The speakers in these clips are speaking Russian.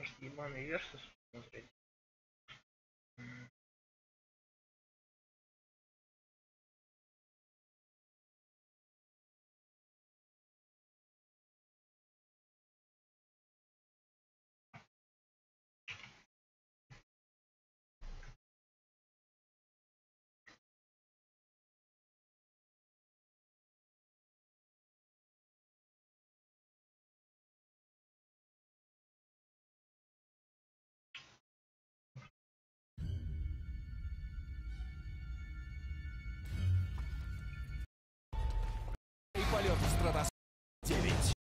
Может, ебаный версус смотреть? полет в стратосферу 9.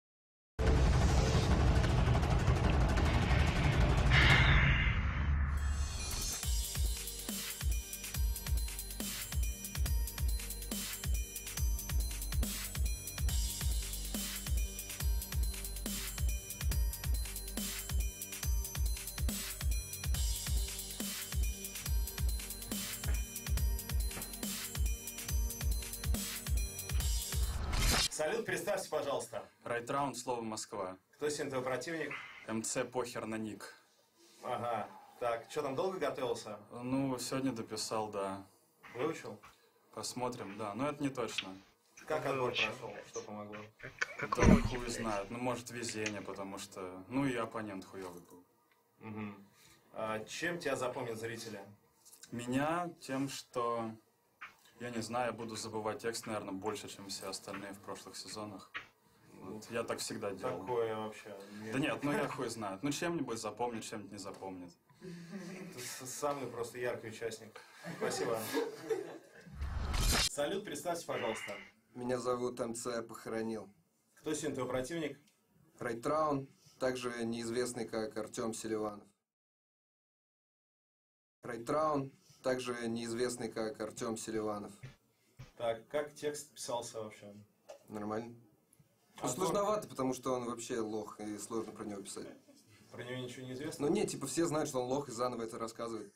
Представься, пожалуйста. Райтраунд, слово Москва. Кто сегодня твой противник? МЦ похер на ник. Ага. Так, что там, долго готовился? Ну, сегодня дописал, да. Выучил? Посмотрим, да. Но это не точно. Как отбор прошел? Что помогло? Как Да какого хуй знает. Ну, может, везение, потому что... Ну, и оппонент хуёвый был. Угу. А, чем тебя запомнят зрители? Меня тем, что... Я не знаю, я буду забывать текст, наверное, больше, чем все остальные в прошлых сезонах. Вот. Я так всегда делал. Такое вообще. Да нет, ну я хуй знает. Ну, чем-нибудь запомнит, чем-нибудь не запомнит. Ты самый просто яркий участник. Спасибо. Салют, представься, пожалуйста. Меня зовут МЦ Похоронил. Кто сегодня твой противник? Райтраун, также неизвестный как Артем Селиванов. Райтраун, также неизвестный как Артем Селиванов. Так, как текст писался вообще? Нормально? А Ну, сложновато, потому что он вообще лох, и сложно про него писать. Про него ничего не известно? Ну нет, типа все знают, что он лох, и заново это рассказывает.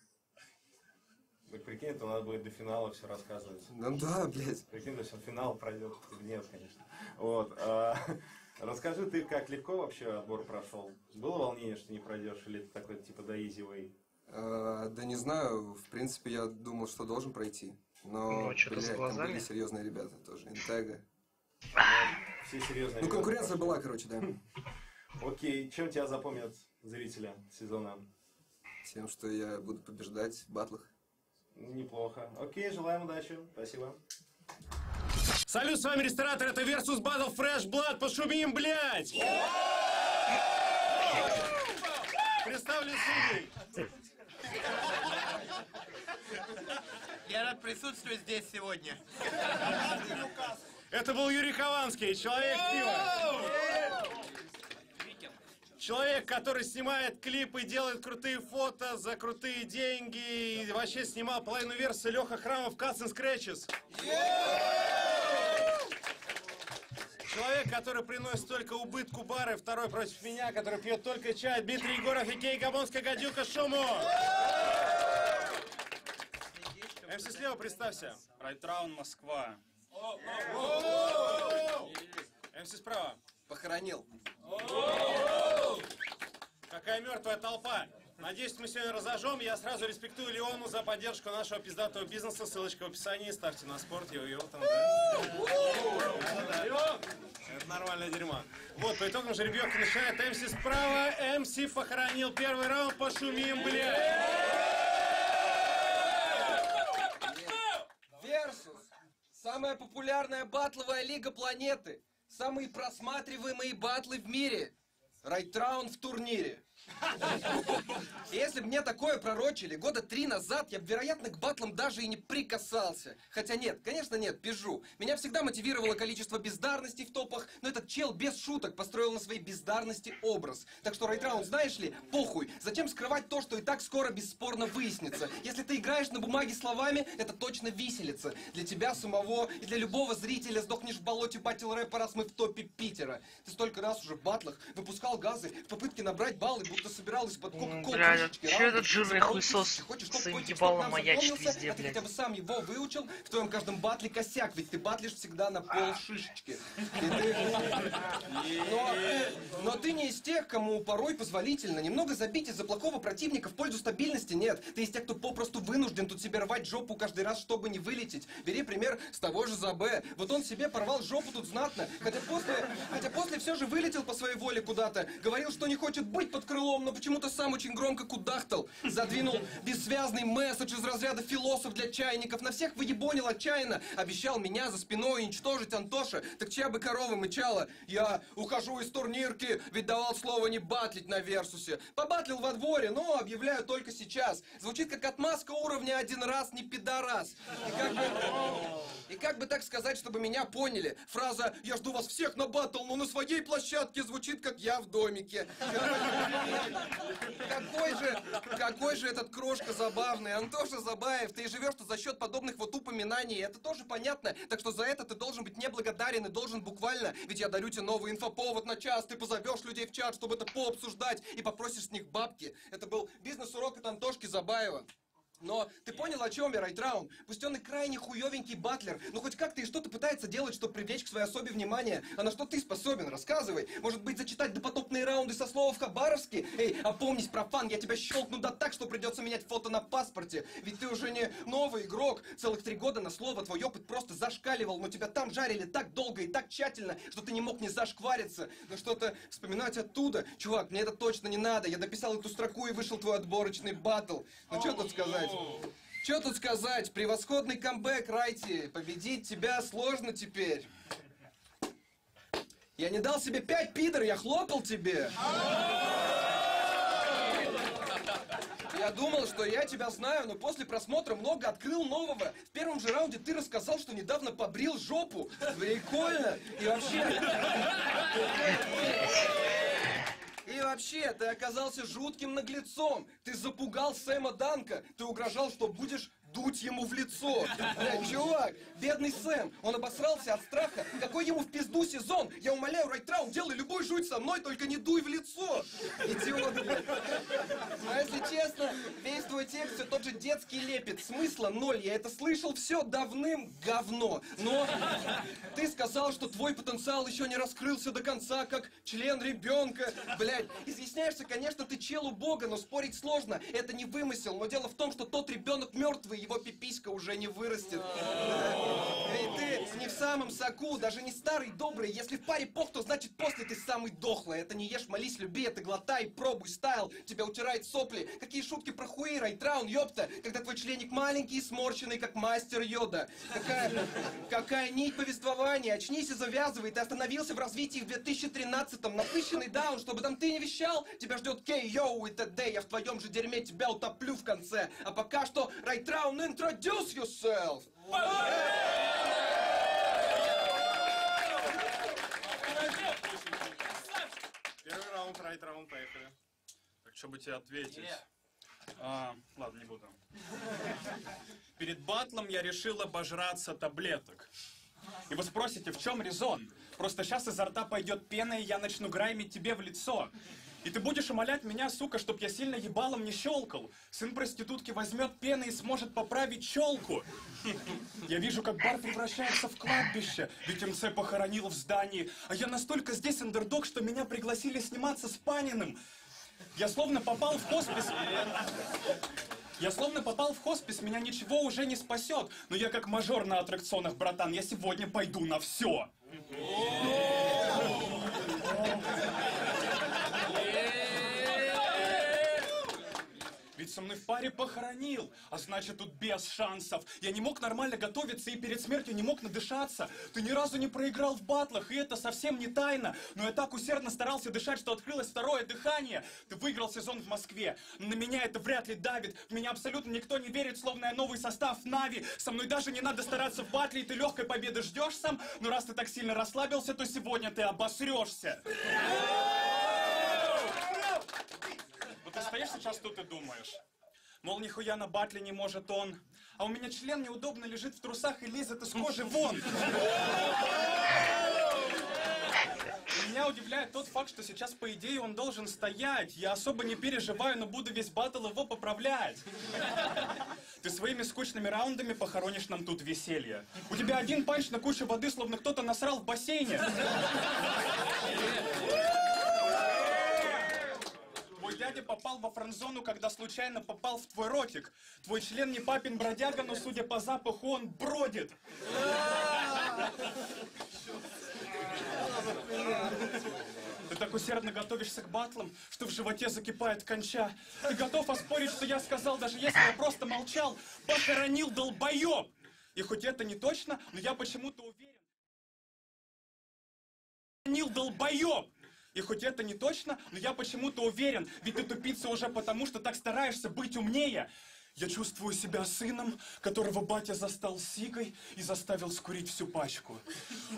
Так прикинь, это надо будет до финала все рассказывать. Ну да, блядь. Прикинь, то есть он финал пройдет. Нет, конечно. Вот. а, расскажи, ты как легко вообще отбор прошел? Было волнение, что не пройдешь, или ты такой типа да easy way? А, да не знаю, в принципе, я думал, что должен пройти. Но, Ну, а с глазами? были серьезные ребята тоже. Интега. Все серьезные. Ну, конкуренция была, короче, да. Окей, чем тебя запомнят зрители сезона? Тем, что я буду побеждать в батлах. Неплохо. Окей, желаем удачи. Спасибо. Салют, с вами ресторатор, это Versus Battle Fresh Blood, пошумим, блядь! Представлю судей. Я рад присутствовать здесь сегодня. Это был Юрий Хованский, человек пива. Человек, который снимает клипы, делает крутые фото за крутые деньги. И вообще снимал половину версии Леха Храмов Cuts and Scratches. Человек, который приносит только убытку бары, второй против меня, который пьет только чай, Дмитрий Егоров и Кей Габонская гадюка Шуму. МС слева, представься. Райтраунд, Москва. МС справа. Похоронил. Какая мертвая толпа. Надеюсь, мы сегодня разожжем. Я сразу респектую Леону за поддержку нашего пиздатого бизнеса. Ссылочка в описании. Ставьте на спорт. Йо, йо, там, да. Это нормальное дерьмо. Вот, по итогам жеребьевки начинает МС справа. МС похоронил первый раунд. Пошумим, блядь. Versus. Самая популярная батловая лига планеты. Самые просматриваемые батлы в мире. Райтраун в турнире. Если бы мне такое пророчили года три назад, я бы, вероятно, к батлам даже и не прикасался. Хотя нет, конечно нет, пизжу. Меня всегда мотивировало количество бездарностей в топах, но этот чел без шуток построил на своей бездарности образ. Так что, Райтраунд, знаешь ли, похуй. Зачем скрывать то, что и так скоро бесспорно выяснится? Если ты играешь на бумаге словами, это точно виселица. Для тебя самого и для любого зрителя сдохнешь в болоте батл рэпа, раз мы в топе Питера. Ты столько раз уже в батлах выпускал газы в попытке набрать баллы, будто собирал из-под Ну, кока-колы крышечки. чё раунд, этот жирный хуесос нам маячит везде, а ты блядь? хотя бы сам его выучил, в твоем каждом батле косяк, ведь ты батлишь всегда на пол шишечки. И ты- Но, но ты не из тех, кому порой позволительно немного забить из-за плохого противника в пользу стабильности. Нет, ты из тех, кто попросту вынужден тут себе рвать жопу каждый раз, чтобы не вылететь. Бери пример с того же Забе. Вот он себе порвал жопу тут знатно, хотя после, хотя после все же вылетел по своей воле куда-то. Говорил, что не хочет быть под крылом, но почему-то сам очень громко кудахтал. Задвинул бессвязный месседж из разряда философ для чайников. На всех выебонил отчаянно. Обещал меня за спиной уничтожить Антоша. Так чья бы корова мычала? Я ухожу из турнирки, ведь давал слово не батлить на Версусе. Побатлил во дворе, но объявляю только сейчас. Звучит как отмазка уровня один раз, не пидорас. И как бы, и как бы так сказать, чтобы меня поняли? Фраза «Я жду вас всех на батл, но на своей площадке» звучит как «Я в домике». Какой же, какой же этот крошка забавный. Антоша Забаев, ты живешь-то за счет подобных вот упоминаний. Это тоже понятно. Так что за это ты должен быть неблагодарен и должен буквально. Ведь я дарю тебе новый инфоповод на час. Ты позовешь людей в чат, чтобы это пообсуждать и попросишь с них бабки. Это был бизнес-урок от Антошки Забаева. Но ты понял, о чем я, Райтраун? Пусть он и крайне хуёвенький батлер, но хоть как-то и что-то пытается делать, чтобы привлечь к своей особе внимание. А на что ты способен? Рассказывай. Может быть, зачитать допотопные раунды со слова в Хабаровске? Эй, опомнись, профан, я тебя щелкну да так, что придется менять фото на паспорте. Ведь ты уже не новый игрок. Целых три года на слово твой опыт просто зашкаливал, но тебя там жарили так долго и так тщательно, что ты не мог не зашквариться. Но что-то вспоминать оттуда. Чувак, мне это точно не надо. Я дописал эту строку и вышел твой отборочный батл. Ну что тут сказать? Что тут сказать? Превосходный камбэк, Райти. Победить тебя сложно теперь. Я не дал себе пять, пидор, я хлопал тебе. Я думал, что я тебя знаю, но после просмотра много открыл нового. В первом же раунде ты рассказал, что недавно побрил жопу. Прикольно. И вообще... И вообще, ты оказался жутким наглецом. Ты запугал Сэма Данка. Ты угрожал, что будешь дуть ему в лицо. Чувак, бедный Сэм, он обосрался от страха. Какой ему в пизду сезон? Я умоляю, Райтраун, делай любой жуть со мной, только не дуй в лицо. Идиот, блядь. Но если честно, весь твой текст все тот же детский лепет. Смысла ноль. Я это слышал все давным говно. Но ты сказал, что твой потенциал еще не раскрылся до конца, как член ребенка. Блядь, изъясняешься, конечно, ты челу бога, но спорить сложно. Это не вымысел. Но дело в том, что тот ребенок мертвый, его пиписька уже не вырастет. Ведь ты не в самом соку, даже не старый добрый. Если в паре пох, то значит после ты самый дохлый. Это не ешь, молись, люби, это глотай, пробуй, style. Тебя утирает сопли. Какие шутки про хуи, райтраун, ёпта. Когда твой членик маленький и сморщенный, как мастер йода. Какая, какая нить повествования. Очнись и завязывай. Ты остановился в развитии в 2013-м. Напыщенный даун, что бы там ты не вещал. Тебя ждет kay, yo и т.д. Я в твоем же дерьме тебя утоплю в конце. А пока что, райтраун, introduce yourself. Первый раунд, райт раунд, поехали. Так, чтобы тебе ответить. А, ладно, не буду. Перед батлом я решил обожраться таблеток. И вы спросите, в чем резон? Просто сейчас изо рта пойдет пена, и я начну граймить тебе в лицо. И ты будешь умолять меня, сука, чтоб я сильно ебалом не щелкал. Сын проститутки возьмет пены и сможет поправить челку. Я вижу, как бар превращается в кладбище, ведь МЦ похоронил в здании. А я настолько здесь андердог, что меня пригласили сниматься с Паниным. Я словно попал в хоспис. Я словно попал в хоспис, меня ничего уже не спасет. Но я как мажор на аттракционах, братан, я сегодня пойду на все. Ведь со мной в паре похоронил, а значит тут без шансов. Я не мог нормально готовиться и перед смертью не мог надышаться. Ты ни разу не проиграл в батлах, и это совсем не тайна. Но я так усердно старался дышать, что открылось второе дыхание. Ты выиграл сезон в Москве. На меня это вряд ли давит. В меня абсолютно никто не верит, словно я новый состав Нави. Со мной даже не надо стараться в батле, и ты легкой победы ждешь сам. Но раз ты так сильно расслабился, то сегодня ты обосрешься. Вот ты стоишь сейчас тут и думаешь. Мол, нихуя на батле не может он. А у меня член неудобно лежит в трусах и лезет из кожи вон. Меня удивляет тот факт, что сейчас, по идее, он должен стоять. Я особо не переживаю, но буду весь батл его поправлять. Ты своими скучными раундами похоронишь нам тут веселье. У тебя один панч на кучу воды, словно кто-то насрал в бассейне. Дядя попал во френдзону, когда случайно попал в твой ротик. Твой член не папин бродяга, но, судя по запаху, он бродит. Ты так усердно готовишься к батлам, что в животе закипает конча. Ты готов оспорить, что я сказал, даже если я просто молчал. Похоронил долбоеб! И хоть это не точно, но я почему-то уверен. Похоронил долбоеб! И хоть это не точно, но я почему-то уверен, ведь ты тупица уже потому, что так стараешься быть умнее. Я чувствую себя сыном, которого батя застал сигой и заставил скурить всю пачку.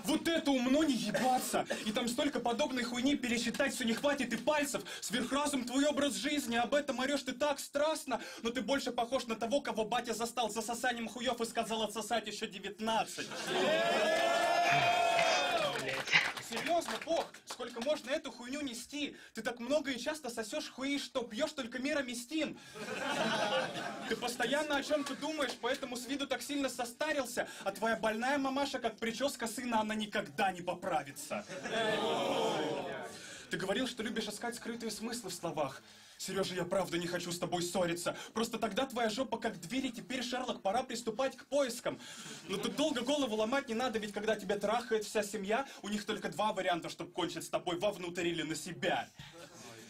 Вот это умно не ебаться! И там столько подобной хуйни пересчитать все не хватит и пальцев. Сверхразум твой образ жизни, об этом орешь ты так страстно, но ты больше похож на того, кого батя застал за сосанием хуев и сказал отсосать еще 19. Серьезно, Бог, сколько можно эту хуйню нести? Ты так много и часто сосешь хуи, что пьешь только мира местин. Ты постоянно о чем-то думаешь, поэтому с виду так сильно состарился, а твоя больная мамаша, как прическа сына, она никогда не поправится. Ты говорил, что любишь искать скрытые смыслы в словах. Сережа, я правда не хочу с тобой ссориться. Просто тогда твоя жопа как дверь, и теперь, Шерлок, пора приступать к поискам. Но тут долго голову ломать не надо, ведь когда тебя трахает вся семья, у них только два варианта, чтобы кончить с тобой вовнутрь или на себя.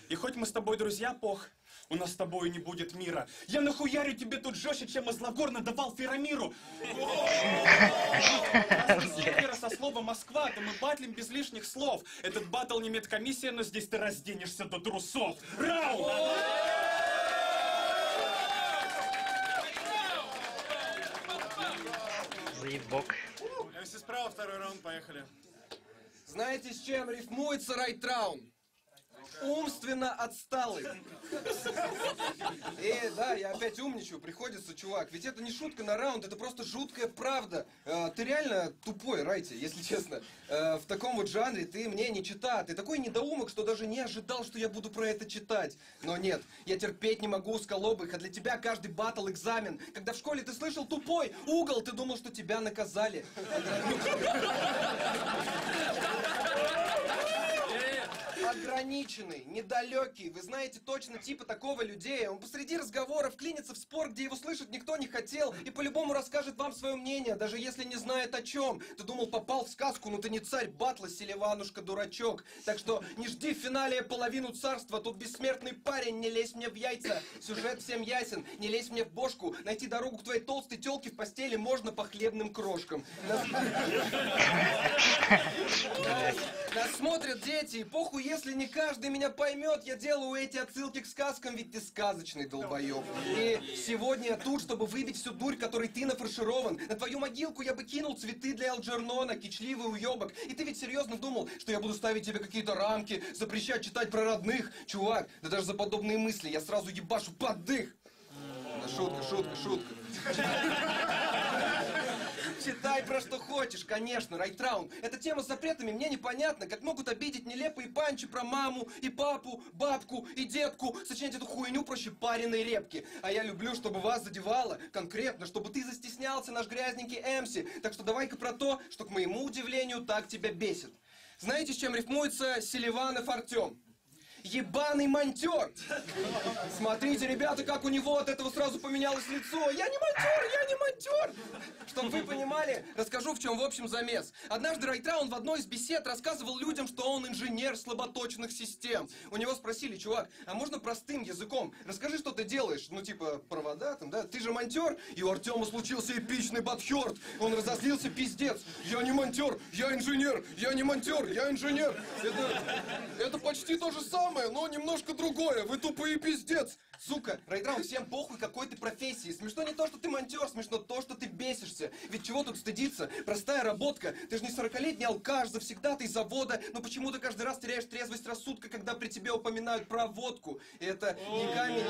И хоть мы с тобой друзья, пох, у нас с тобой не будет мира. Я нахуярю тебе тут жестче, чем Излагор надавал Ферамиру. Если со слова Москва, то мы батлим без лишних слов. Этот батл не медкомиссия, но здесь ты разденешься до трусов. Раунд! Заебок. Если справа второй раунд, поехали. Знаете, с чем рифмуется райтраун? Умственно отсталый. И да, я опять умничаю, приходится, чувак. Ведь это не шутка на раунд, это просто жуткая правда. Э, Ты реально тупой, Райти, если честно. Э, В таком вот жанре ты мне не чита. Ты такой недоумок, что даже не ожидал, что я буду про это читать. Но нет, я терпеть не могу узколобых, а для тебя каждый батл экзамен. Когда в школе ты слышал тупой угол, ты думал, что тебя наказали. ограниченный, недалекий. Вы знаете точно типа такого людей. Он посреди разговора вклинится в спор, где его слышать никто не хотел, и по-любому расскажет вам свое мнение, даже если не знает о чем. Ты думал, попал в сказку, но ты не царь батла, Селиванушка, дурачок. Так что не жди в финале половину царства. Тут бессмертный парень, не лезь мне в яйца. Сюжет всем ясен, не лезь мне в бошку. Найти дорогу к твоей толстой телке в постели можно по хлебным крошкам. Нас- смотрят дети, и похуй, не каждый меня поймет, я делаю эти отсылки к сказкам, ведь ты сказочный долбоеб. И сегодня я тут, чтобы выбить всю дурь, которой ты нафарширован. На твою могилку я бы кинул цветы для Алджернона, кичливый уебок. И ты ведь серьезно думал, что я буду ставить тебе какие-то рамки, запрещать читать про родных? Чувак, да даже за подобные мысли я сразу ебашу под дых. Шутка, шутка, шутка. Читай про что хочешь, конечно, Райтраун. Эта тема с запретами мне непонятна. Как могут обидеть нелепые панчи про маму и папу, бабку и детку, сочинять эту хуйню проще пареной репки. А я люблю, чтобы вас задевало конкретно, чтобы ты застеснялся, наш грязненький Эмси. Так что давай-ка про то, что, к моему удивлению, так тебя бесит. Знаете, с чем рифмуется Селиванов Артем? Ебаный монтер! Смотрите, ребята, как у него от этого сразу поменялось лицо. Я не монтер, я не монтер! Чтобы вы понимали, расскажу, в чем в общем замес. Однажды Райтраун в одной из бесед рассказывал людям, что он инженер слаботочных систем. У него спросили, чувак, а можно простым языком? Расскажи, что ты делаешь. Ну, типа, провода там, да? Ты же монтер? И у Артема случился эпичный бадхерт. Он разозлился, пиздец. Я не монтер, я инженер. Я не монтер, я инженер. Это, это почти то же самое, но немножко другое. Вы тупые пиздец. Сука, Райдраун, всем похуй какой ты профессии. Смешно не то, что ты монтер, смешно то, что ты бесишься. Ведь чего тут стыдиться? Простая работка. Ты же не 40-летний алкаш, завсегдатый завода, но почему-то каждый раз теряешь трезвость рассудка, когда при тебе упоминают про водку. И это не камень,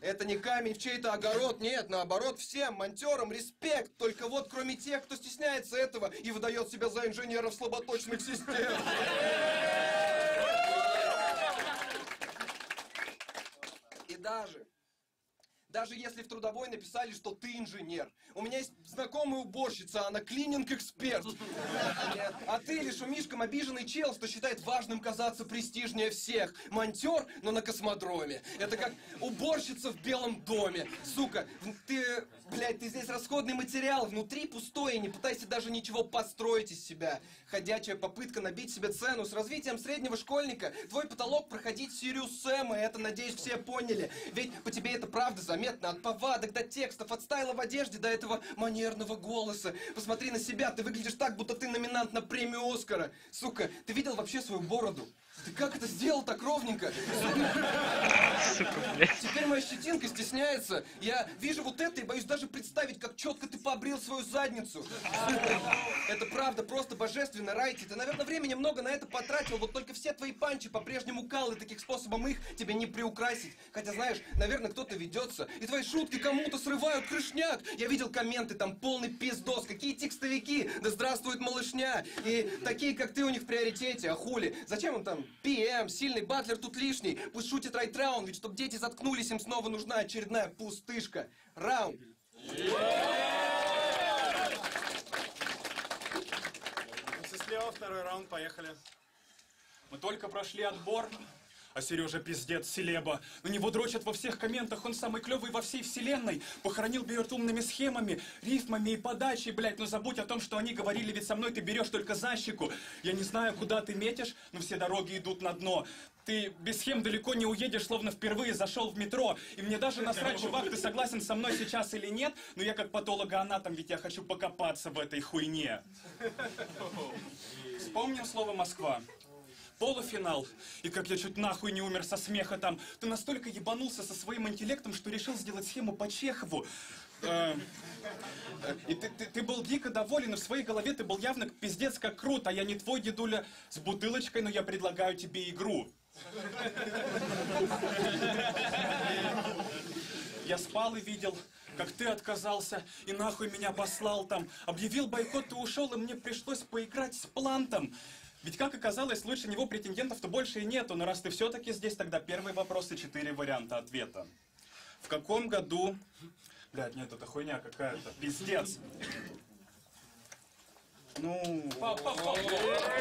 это не камень в чей-то огород. Нет, наоборот, всем монтерам респект. Только вот кроме тех, кто стесняется этого и выдает себя за инженеров слаботочных систем. Даже если в трудовой написали, что ты инженер. У меня есть знакомая уборщица, она клининг-эксперт. А ты лишь у Мишкам обиженный чел, что считает важным казаться престижнее всех. Монтер, но на космодроме. Это как уборщица в белом доме. Сука, ты, блядь, ты здесь расходный материал, внутри пустое, не пытайся даже ничего построить из себя. Ходячая попытка набить себе цену с развитием среднего школьника. Твой потолок проходить Сириус Сэм, и это, надеюсь, все поняли. Ведь по тебе это правда заметно. От повадок до текстов, от стайла в одежде до этого манерного голоса. Посмотри на себя, ты выглядишь так, будто ты номинант на премию Оскара. Сука, ты видел вообще свою бороду? Ты как это сделал так ровненько? Сука, блядь. Теперь моя щетинка стесняется. Я вижу вот это и боюсь даже представить, как четко ты побрил свою задницу. Это правда просто божественно, Райти. Ты, наверное, времени много на это потратил, вот только все твои панчи по-прежнему калы, таких способом их тебе не приукрасить. Хотя, знаешь, наверное, кто-то ведется, и твои шутки кому-то срывают крышняк. Я видел комменты, там полный пиздос, какие текстовики, да здравствует малышня. И такие, как ты, у них в приоритете, а хули? Зачем им там ПМ, сильный батлер тут лишний? Пусть шутит Райтраун, ведь чтобы дети заткнулись, им снова нужна очередная пустышка. Раунд. Слева второй раунд, поехали. Мы только прошли отбор, а Сережа пиздец селеба. На него дрочат во всех комментах, он самый клевый во всей вселенной. Похоронил Берт умными схемами, рифмами и подачей, блядь. Но забудь о том, что они говорили, ведь со мной ты берешь только за щеку. Я не знаю, куда ты метишь, но все дороги идут на дно. Ты без схем далеко не уедешь, словно впервые зашел в метро. И мне даже насрать, чувак, ты согласен со мной сейчас или нет, но я как патологоанатом, ведь я хочу покопаться в этой хуйне. Вспомнил слово «Москва». Полуфинал. И как я чуть нахуй не умер со смеха там. Ты настолько ебанулся со своим интеллектом, что решил сделать схему по Чехову. Э, э, И ты, ты- ты был дико доволен, и в своей голове ты был явно пиздец как крут, а я не твой дедуля с бутылочкой, но я предлагаю тебе игру. Я спал и видел, как ты отказался и нахуй меня послал там. Объявил бойкот, ты ушел, и мне пришлось поиграть с плантом. Ведь, как оказалось, лучше него претендентов-то больше и нету. Но раз ты все-таки здесь, тогда первый вопрос и четыре варианта ответа. В каком году... Блядь, нет, это хуйня какая-то. Пиздец. Ну... Галкин.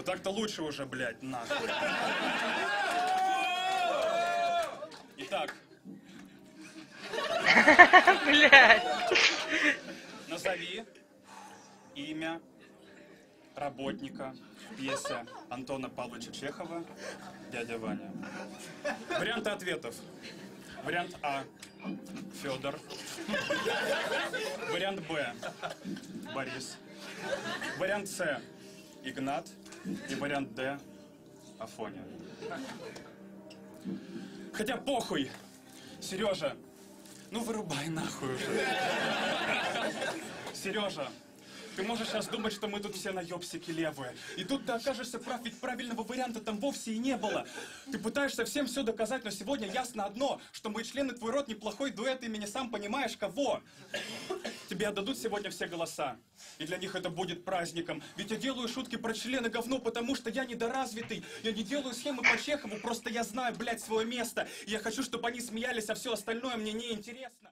Вот так-то лучше уже, блядь, нахуй. Итак, Блядь. назови имя работника в пьесе Антона Павловича Чехова «Дядя Ваня». Варианты ответов. Вариант А. Федор. Вариант Б. Борис. Вариант С. Игнат. И вариант Д. Афоня. Хотя похуй. Сережа, ну вырубай нахуй уже. Сережа, ты можешь сейчас думать, что мы тут все наебсики левые. И тут ты окажешься прав, ведь правильного варианта там вовсе и не было. Ты пытаешься всем все доказать, но сегодня ясно одно, что мы члены твой род неплохой дуэт имени сам понимаешь кого. Тебе отдадут сегодня все голоса. И для них это будет праздником. Ведь я делаю шутки про члены говно, потому что я недоразвитый. Я не делаю схемы по Чехову, просто я знаю, блядь, свое место. И я хочу, чтобы они смеялись, а все остальное мне не интересно.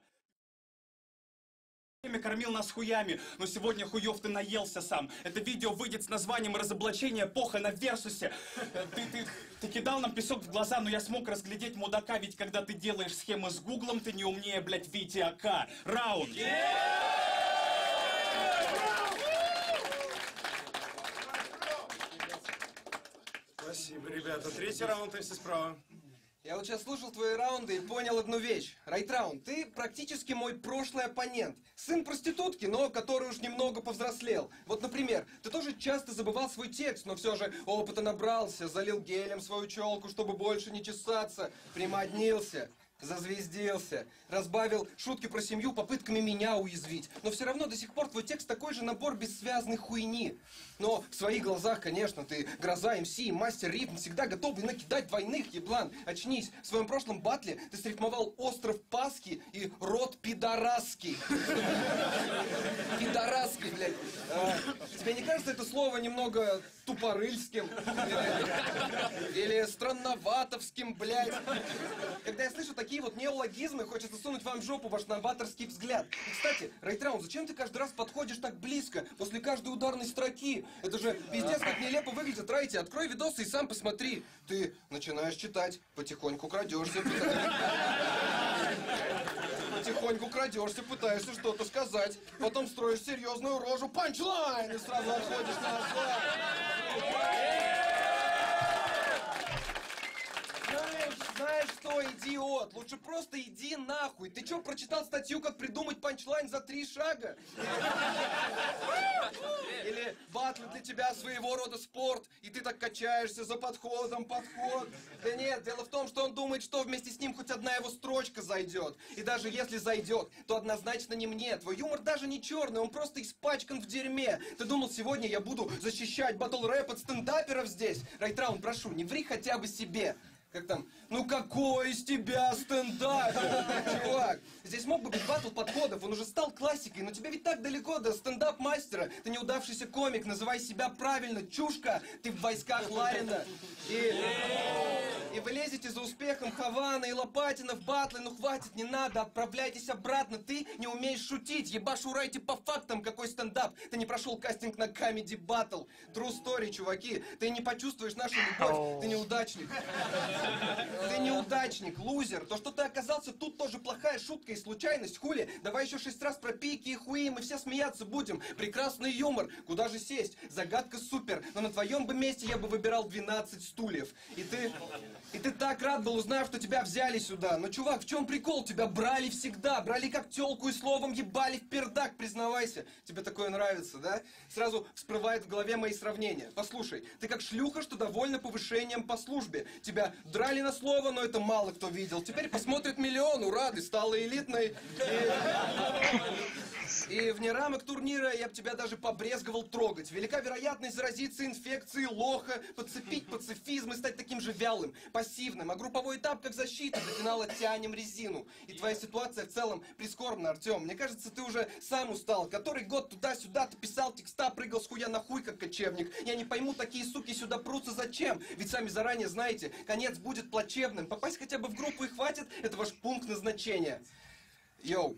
Время кормил нас хуями, но сегодня хуев ты наелся сам. Это видео выйдет с названием «Разоблачение поха на Версусе». Э, Ты, ты, ты кидал нам песок в глаза, но я смог разглядеть мудака, ведь когда ты делаешь схемы с гуглом, ты не умнее, блядь, Вити АК. Раунд. Спасибо, ребята. Третий раунд, если справа. Я вот сейчас слушал твои раунды и понял одну вещь. Райтраунд, ты практически мой прошлый оппонент. Сын проститутки, но который уж немного повзрослел. Вот, например, ты тоже часто забывал свой текст, но все же опыта набрался, залил гелем свою челку, чтобы больше не чесаться, примоднился. Зазвездился, разбавил шутки про семью попытками меня уязвить. Но все равно до сих пор твой текст такой же набор бессвязной хуйни. Но в своих глазах, конечно, ты гроза МС, мастер рифм, всегда готовый накидать двойных, еблан. Очнись, в своем прошлом батле ты срифмовал остров Пасхи и рот пидораский. Пидораский, блядь. А, тебе не кажется это слово немного тупорыльским? Или странноватовским, блядь? Когда я слышу такие вот неологизмы, хочется сунуть вам в жопу ваш новаторский взгляд. И, кстати, Райтраун, зачем ты каждый раз подходишь так близко, после каждой ударной строки? Это же пиздец как нелепо выглядит, Райти. Открой видосы и сам посмотри. Ты начинаешь читать, потихоньку крадешься. Потихоньку крадешься, пытаешься что-то сказать, потом строишь серьезную рожу, панчлайн, и сразу отходишь назад. Знаешь, знаешь что, идиот, лучше просто иди нахуй. Ты что, прочитал статью, как придумать панчлайн за три шага? Или батл для тебя своего рода спорт, и ты так качаешься за подходом, подход. Да нет, дело в том, что он думает, что вместе с ним хоть одна его строчка зайдет. И даже если зайдет, то однозначно не мне. Твой юмор даже не черный, он просто испачкан в дерьме. Ты думал, сегодня я буду защищать батл рэп от стендаперов здесь? Райтраун, прошу, не ври хотя бы себе. Как там? Ну какой из тебя стендап? Чувак, здесь мог бы быть батл подходов, он уже стал классикой, но тебе ведь так далеко до стендап-мастера. Ты неудавшийся комик, называй себя правильно, чушка, ты в войсках Ларина. И, и вы лезете за успехом Хавана и Лопатина в батлы, ну хватит, не надо, отправляйтесь обратно, ты не умеешь шутить, ебаш урайте по фактам, какой стендап. Ты не прошел кастинг на Comedy Battle. True story, чуваки, ты не почувствуешь нашу любовь, ты неудачник. Ты неудачник, лузер. То, что ты оказался тут, тоже плохая шутка и случайность. Хули, давай еще шесть раз про пики и хуи, мы все смеяться будем. Прекрасный юмор. Куда же сесть? Загадка супер. Но на твоем бы месте я бы выбирал 12 стульев. И ты... И ты так рад был, узнав, что тебя взяли сюда. Но, чувак, в чем прикол? Тебя брали всегда. Брали как телку и словом ебали в пердак, признавайся. Тебе такое нравится, да? Сразу всплывает в голове мои сравнения. Послушай, ты как шлюха, что довольна повышением по службе. Тебя драли на слово, но это мало кто видел. Теперь посмотрит миллион, ура, ты стала элитной. И вне рамок турнира я бы тебя даже побрезговал трогать. Велика вероятность заразиться инфекцией лоха, подцепить пацифизм и стать таким же вялым, пассивным. А групповой этап как защита, до финала тянем резину. И твоя ситуация в целом прискорбна, Артем. Мне кажется, ты уже сам устал. Который год туда-сюда ты писал текста, прыгал с хуя на хуй, как кочевник. Я не пойму, такие суки сюда прутся зачем? Ведь сами заранее знаете, конец будет плачевным. Попасть хотя бы в группу и хватит, это ваш пункт назначения. Йоу.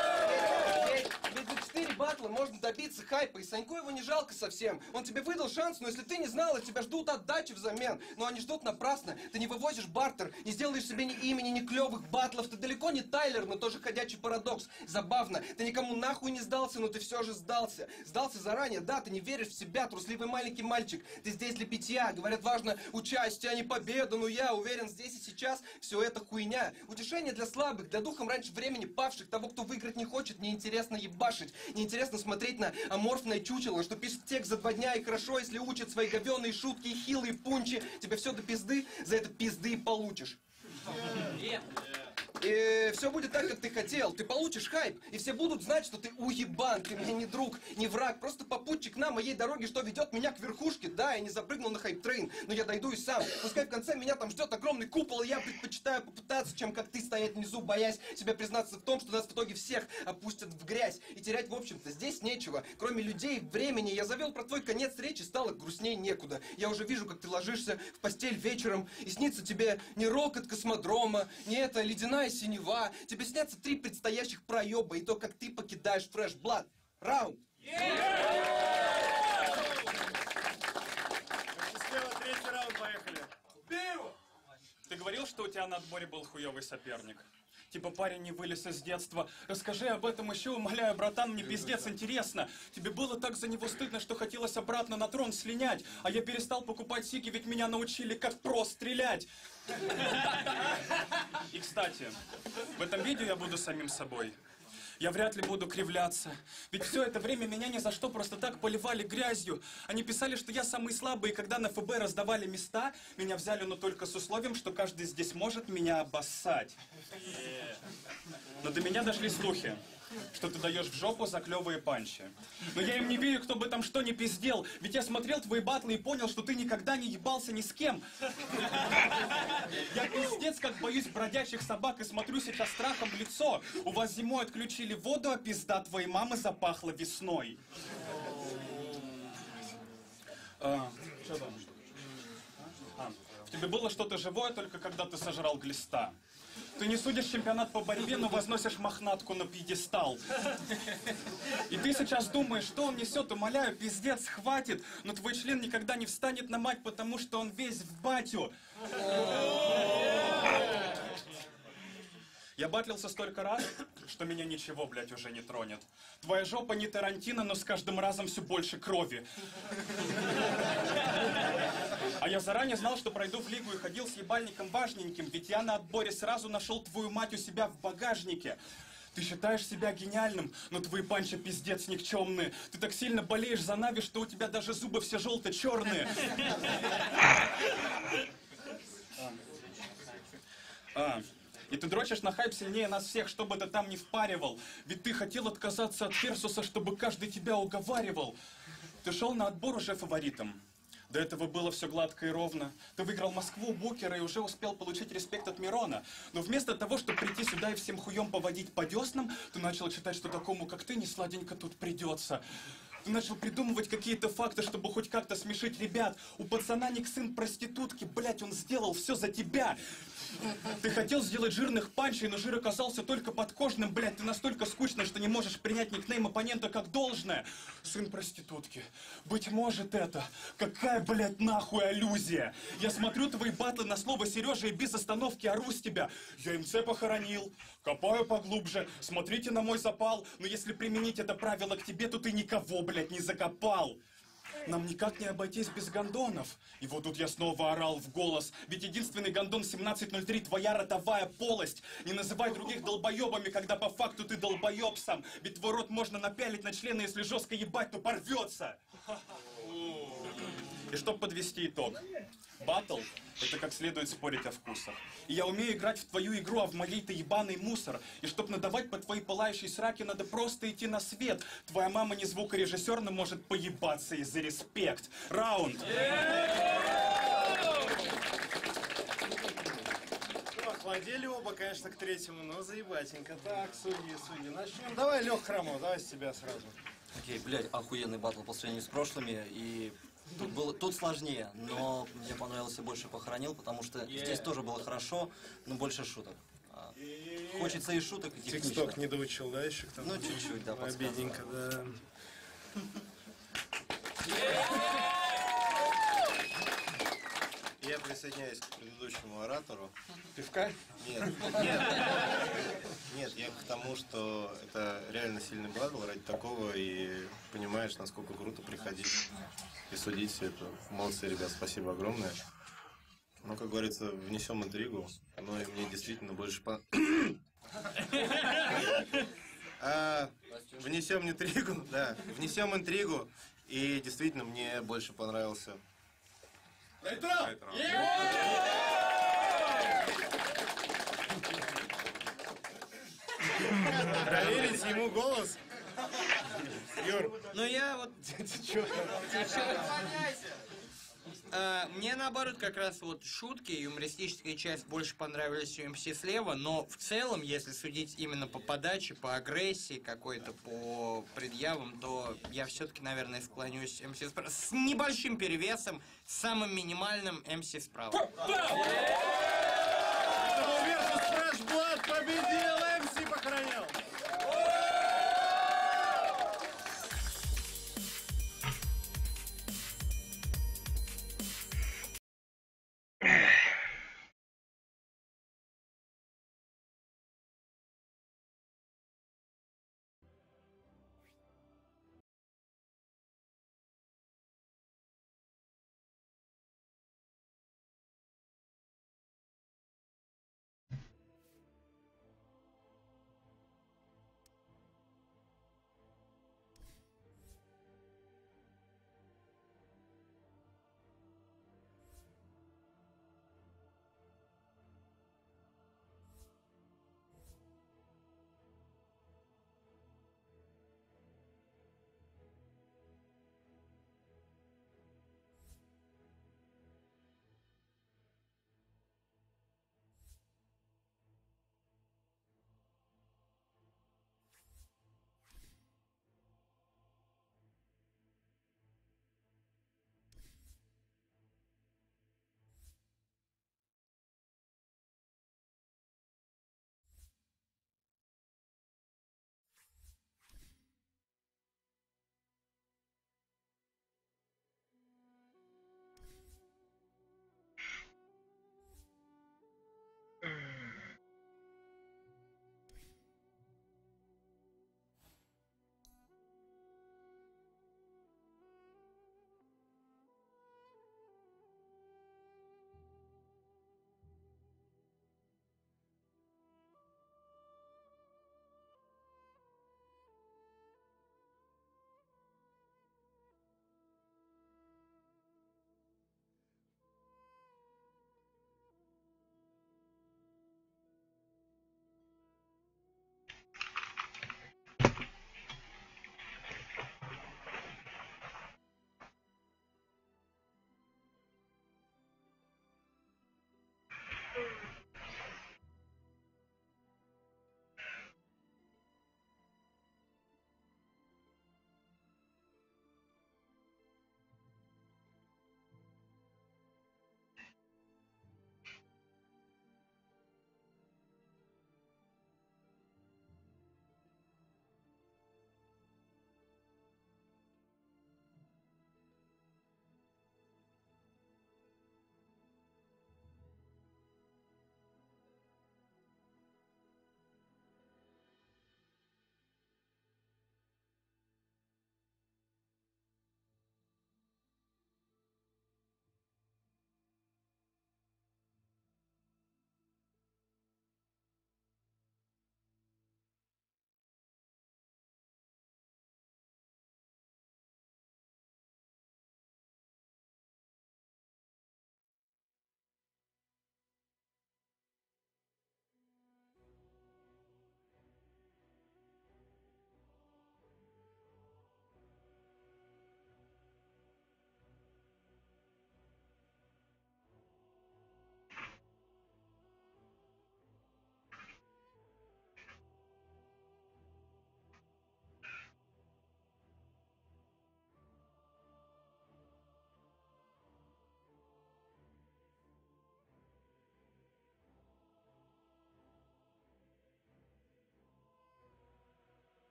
4 батла можно добиться хайпа, и Санько его не жалко совсем. Он тебе выдал шанс, но если ты не знал, от тебя ждут отдачи взамен. Но они ждут напрасно. Ты не вывозишь бартер, не сделаешь себе ни имени, ни клевых батлов. Ты далеко не Тайлер, но тоже ходячий парадокс. Забавно. Ты никому нахуй не сдался, но ты все же сдался. Сдался заранее, да, ты не веришь в себя, трусливый маленький мальчик. Ты здесь для питья. Говорят, важно участие, а не победа. Но я уверен, здесь и сейчас все это хуйня. Утешение для слабых, для духом раньше времени павших, того, кто выиграть не хочет, неинтересно ебашить. Неинтересно смотреть на аморфное чучело, что пишет текст за два дня и хорошо, если учит свои говеные шутки хилые пунчи. Тебе все до пизды, за это пизды и получишь. И все будет так, как ты хотел. Ты получишь хайп, и все будут знать, что ты уебан, ты мне не друг, не враг, просто попутчик на моей дороге, что ведет меня к верхушке. Да, я не запрыгнул на hype train, но я дойду и сам. Пускай в конце меня там ждет огромный купол, и я предпочитаю попытаться, чем как ты стоять внизу, боясь себе признаться в том, что нас в итоге всех опустят в грязь. И терять, в общем-то, здесь нечего. Кроме людей, времени, я завел про твой конец речи, стало грустней некуда. Я уже вижу, как ты ложишься в постель вечером, и снится тебе не рокот космодрома, не эта ледяная синева. Тебе снятся три предстоящих проеба, и то, как ты покидаешь фреш Блад. Раунд. Успела, третий раунд, поехали. Ты говорил, что у тебя на отборе был хуёвый соперник? Типа парень не вылез из детства. Расскажи об этом еще, умоляю, братан, мне пиздец интересно. Тебе было так за него стыдно, что хотелось обратно на трон слинять. А я перестал покупать сики, ведь меня научили, как про стрелять. И, кстати, в этом видео я буду самим собой. Я вряд ли буду кривляться. Ведь все это время меня ни за что просто так поливали грязью. Они писали, что я самый слабый, и когда на ФБ раздавали места, меня взяли, но только с условием, что каждый здесь может меня обоссать. Но до меня дошли слухи, что ты даешь в жопу за клевые панчи. Но я им не верю, кто бы там что ни пиздел. Ведь я смотрел твои батлы и понял, что ты никогда не ебался ни с кем. Я пиздец как боюсь бродячих собак и смотрю сейчас страхом в лицо. У вас зимой отключили воду, а пизда твоей мамы запахла весной. А, что там? А, в тебе было что-то живое только когда ты сожрал глиста. Ты не судишь чемпионат по борьбе, но возносишь мохнатку на пьедестал. И ты сейчас думаешь, что он несет, умоляю, пиздец, хватит. Но твой член никогда не встанет на мать, потому что он весь в батю. Я батлился столько раз, что меня ничего, блядь, уже не тронет. Твоя жопа не Тарантино, но с каждым разом все больше крови. А я заранее знал, что пройду в лигу и ходил с ебальником важненьким, ведь я на отборе сразу нашел твою мать у себя в багажнике. Ты считаешь себя гениальным, но твои панчи пиздец никчемные. Ты так сильно болеешь за Нави, что у тебя даже зубы все желто-черные. А, и ты дрочишь на хайп сильнее нас всех, что бы ты там не впаривал. Ведь ты хотел отказаться от Ферсуса, чтобы каждый тебя уговаривал. Ты шел на отбор уже фаворитом. До этого было все гладко и ровно. Ты выиграл Москву, Букера и уже успел получить респект от Мирона. Но вместо того, чтобы прийти сюда и всем хуем поводить по деснам, ты начал читать, что такому, как ты, не сладенько тут придется. Начал придумывать какие-то факты, чтобы хоть как-то смешить ребят. У пацана ник сын проститутки, блять, он сделал все за тебя. Ты хотел сделать жирных панчей, но жир оказался только подкожным, блядь. Ты настолько скучный, что не можешь принять никнейм оппонента как должное. Сын проститутки. Быть может это. Какая, блядь, нахуй аллюзия? Я смотрю твои батлы на слово Сережа и без остановки ору с тебя. Я МЦ похоронил. Копаю поглубже. Смотрите на мой запал. Но если применить это правило к тебе, то ты никого, блядь, не закопал. Нам никак не обойтись без гондонов. И вот тут я снова орал в голос. Ведь единственный гондон 1703 твоя ротовая полость. Не называй других долбоебами, когда по факту ты долбоеб сам. Ведь твой рот можно напялить на члены, если жестко ебать, то порвется. И чтоб подвести итог. Батл — это как следует спорить о вкусах. И я умею играть в твою игру, а в моей-то ебаный мусор. И чтоб надавать по твоей пылающей сраке, надо просто идти на свет. Твоя мама не звукорежиссер, но может поебаться из-за респект. Раунд. Ну, охладели оба, конечно, к третьему, но заебатенько. Так, судьи, судьи. Начнем. Давай, Лех Хромов, давай с тебя сразу. Окей, блядь, охуенный батл по сравнению с прошлыми, и тут было, тут сложнее, но мне понравился больше похоронил, потому что здесь тоже было хорошо, но больше шуток. А, Хочется и шуток, и технично. Тикток не доучил, да, еще к тому? Ну, чуть-чуть, да, подсказывал. Обидненько, да. Я присоединяюсь к предыдущему оратору. Пивка? Нет, нет. Нет, я к тому, что это реально сильный батл ради такого, и понимаешь, насколько круто приходить и судить все это. Молодцы, ребят, спасибо огромное. Ну, как говорится, внесем интригу, но и мне действительно больше по... А, внесем интригу, да, внесем интригу, и действительно мне больше понравился Проверить ему голос. Юр, Ну я вот... чё? Э, Мне наоборот как раз вот шутки, юмористическая часть больше понравились у МС слева, но в целом, если судить именно по подаче, по агрессии какой-то, по предъявам, то я все-таки, наверное, склонюсь МС справа. С небольшим перевесом, с самым минимальным МС справа. Победил,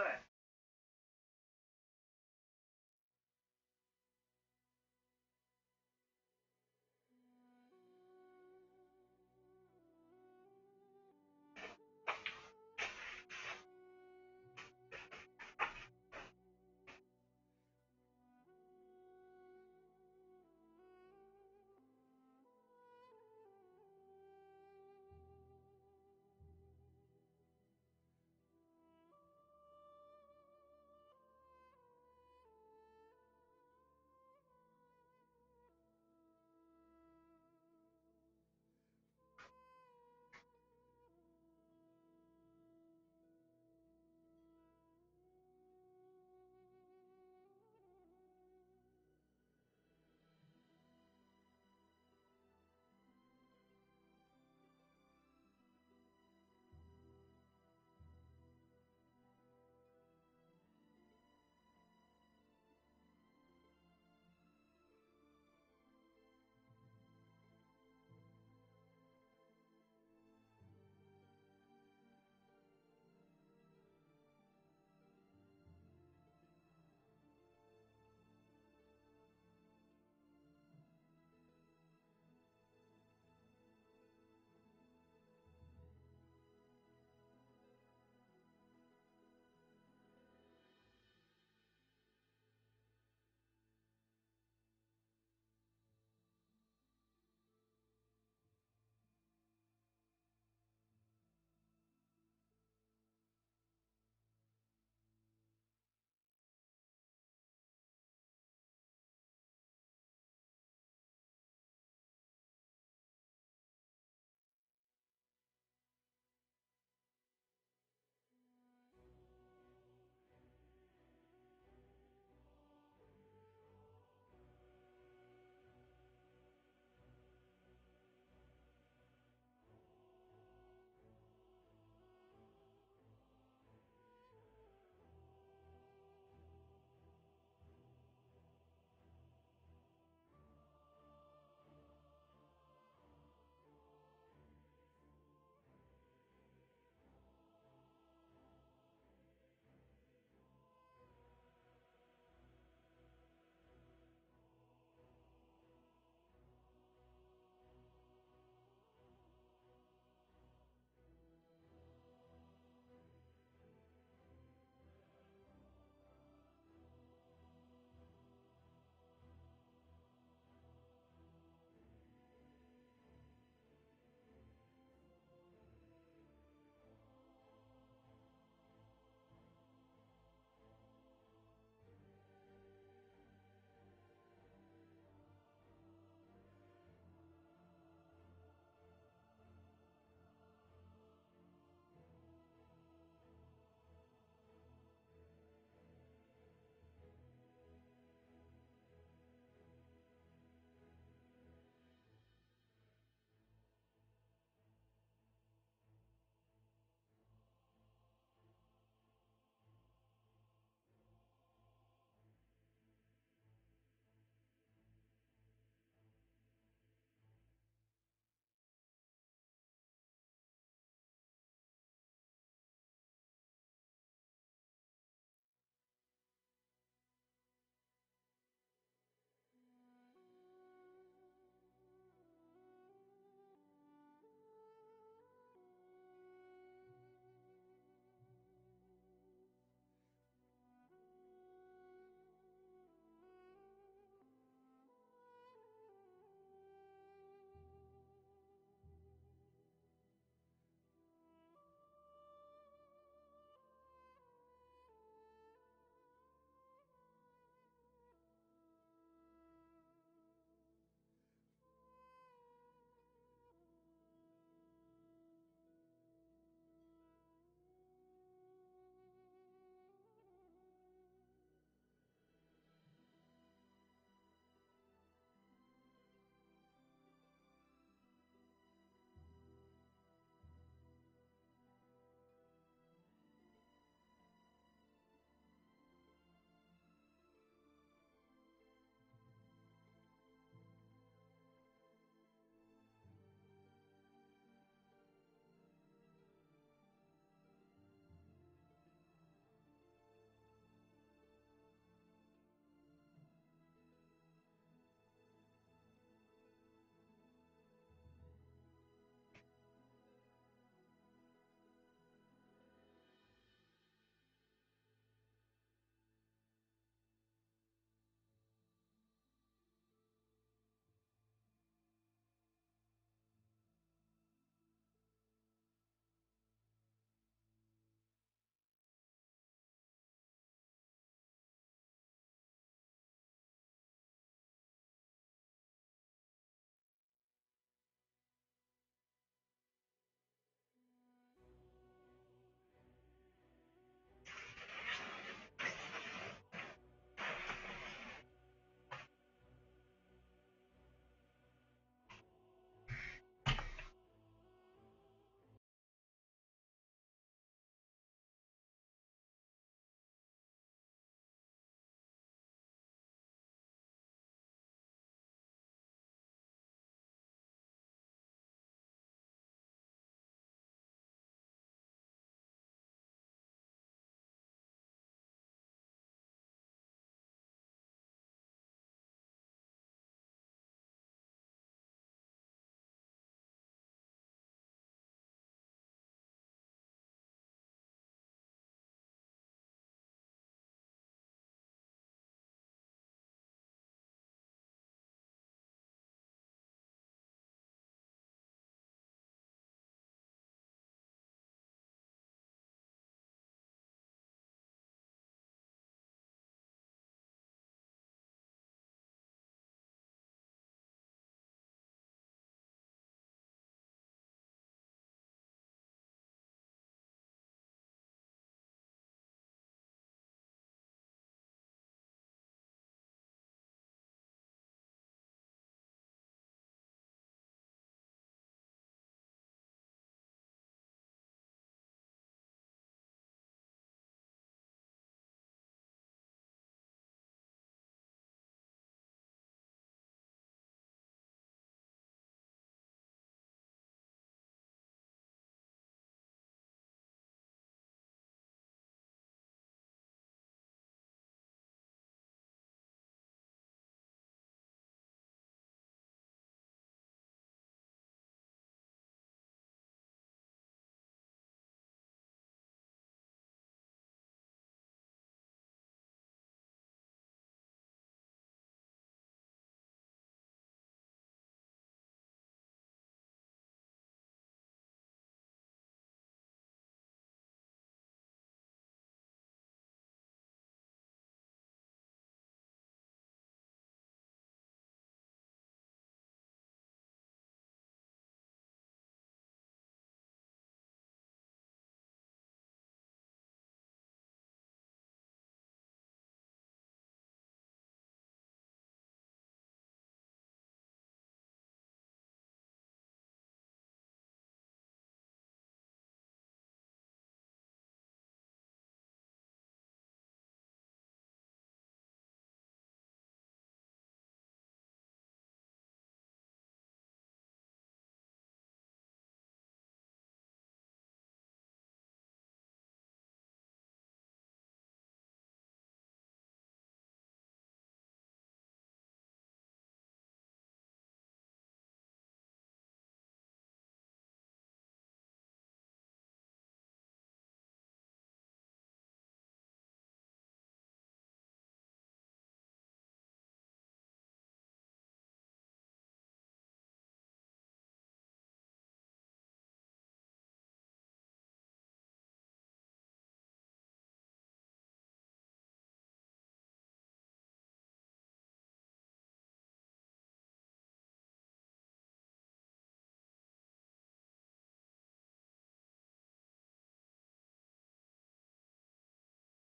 сюда.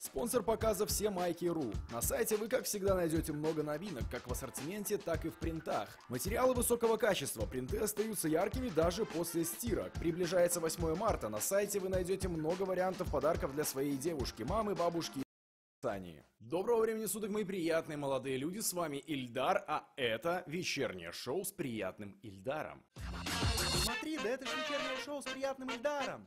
Спонсор показа все майки.ру. На сайте вы, как всегда, найдете много новинок, как в ассортименте, так и в принтах. Материалы высокого качества, принты остаются яркими даже после стирок. Приближается 8 марта, на сайте вы найдете много вариантов подарков для своей девушки, мамы, бабушки и Сани. Доброго времени суток, мои приятные молодые люди, с вами Ильдар, а это вечернее шоу с приятным Ильдаром. Смотри, да это же вечернее шоу с приятным Ильдаром.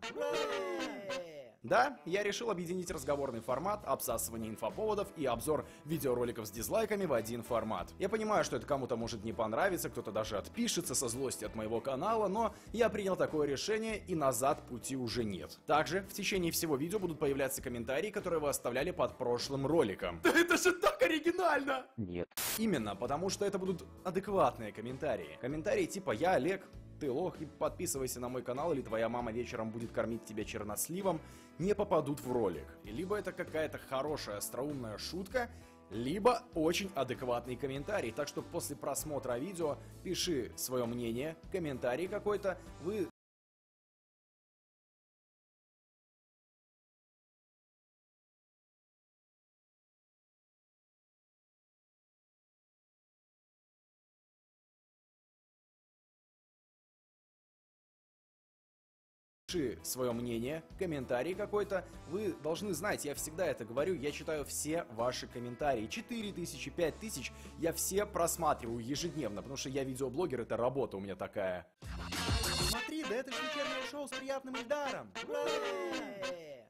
Да, я решил объединить разговорный формат, обсасывание инфоповодов и обзор видеороликов с дизлайками в один формат. Я понимаю, что это кому-то может не понравиться, кто-то даже отпишется со злости от моего канала, но я принял такое решение и назад пути уже нет. Также в течение всего видео будут появляться комментарии, которые вы оставляли под прошлым роликом. Да это же так оригинально! Нет. Именно, потому что это будут адекватные комментарии. Комментарии типа «Я Олег», ты лох и подписывайся на мой канал, или твоя мама вечером будет кормить тебя черносливом, не попадут в ролик. Либо это какая-то хорошая остроумная шутка, либо очень адекватный комментарий. Так что после просмотра видео пиши свое мнение, комментарий какой-то, вы Пиши свое мнение, комментарий какой-то. Вы должны знать, я всегда это говорю, я читаю все ваши комментарии. 4000, 5000, я все просматриваю ежедневно, потому что я видеоблогер, это работа у меня такая. Смотри, да это же вечернее шоу с приятным Ильдаром.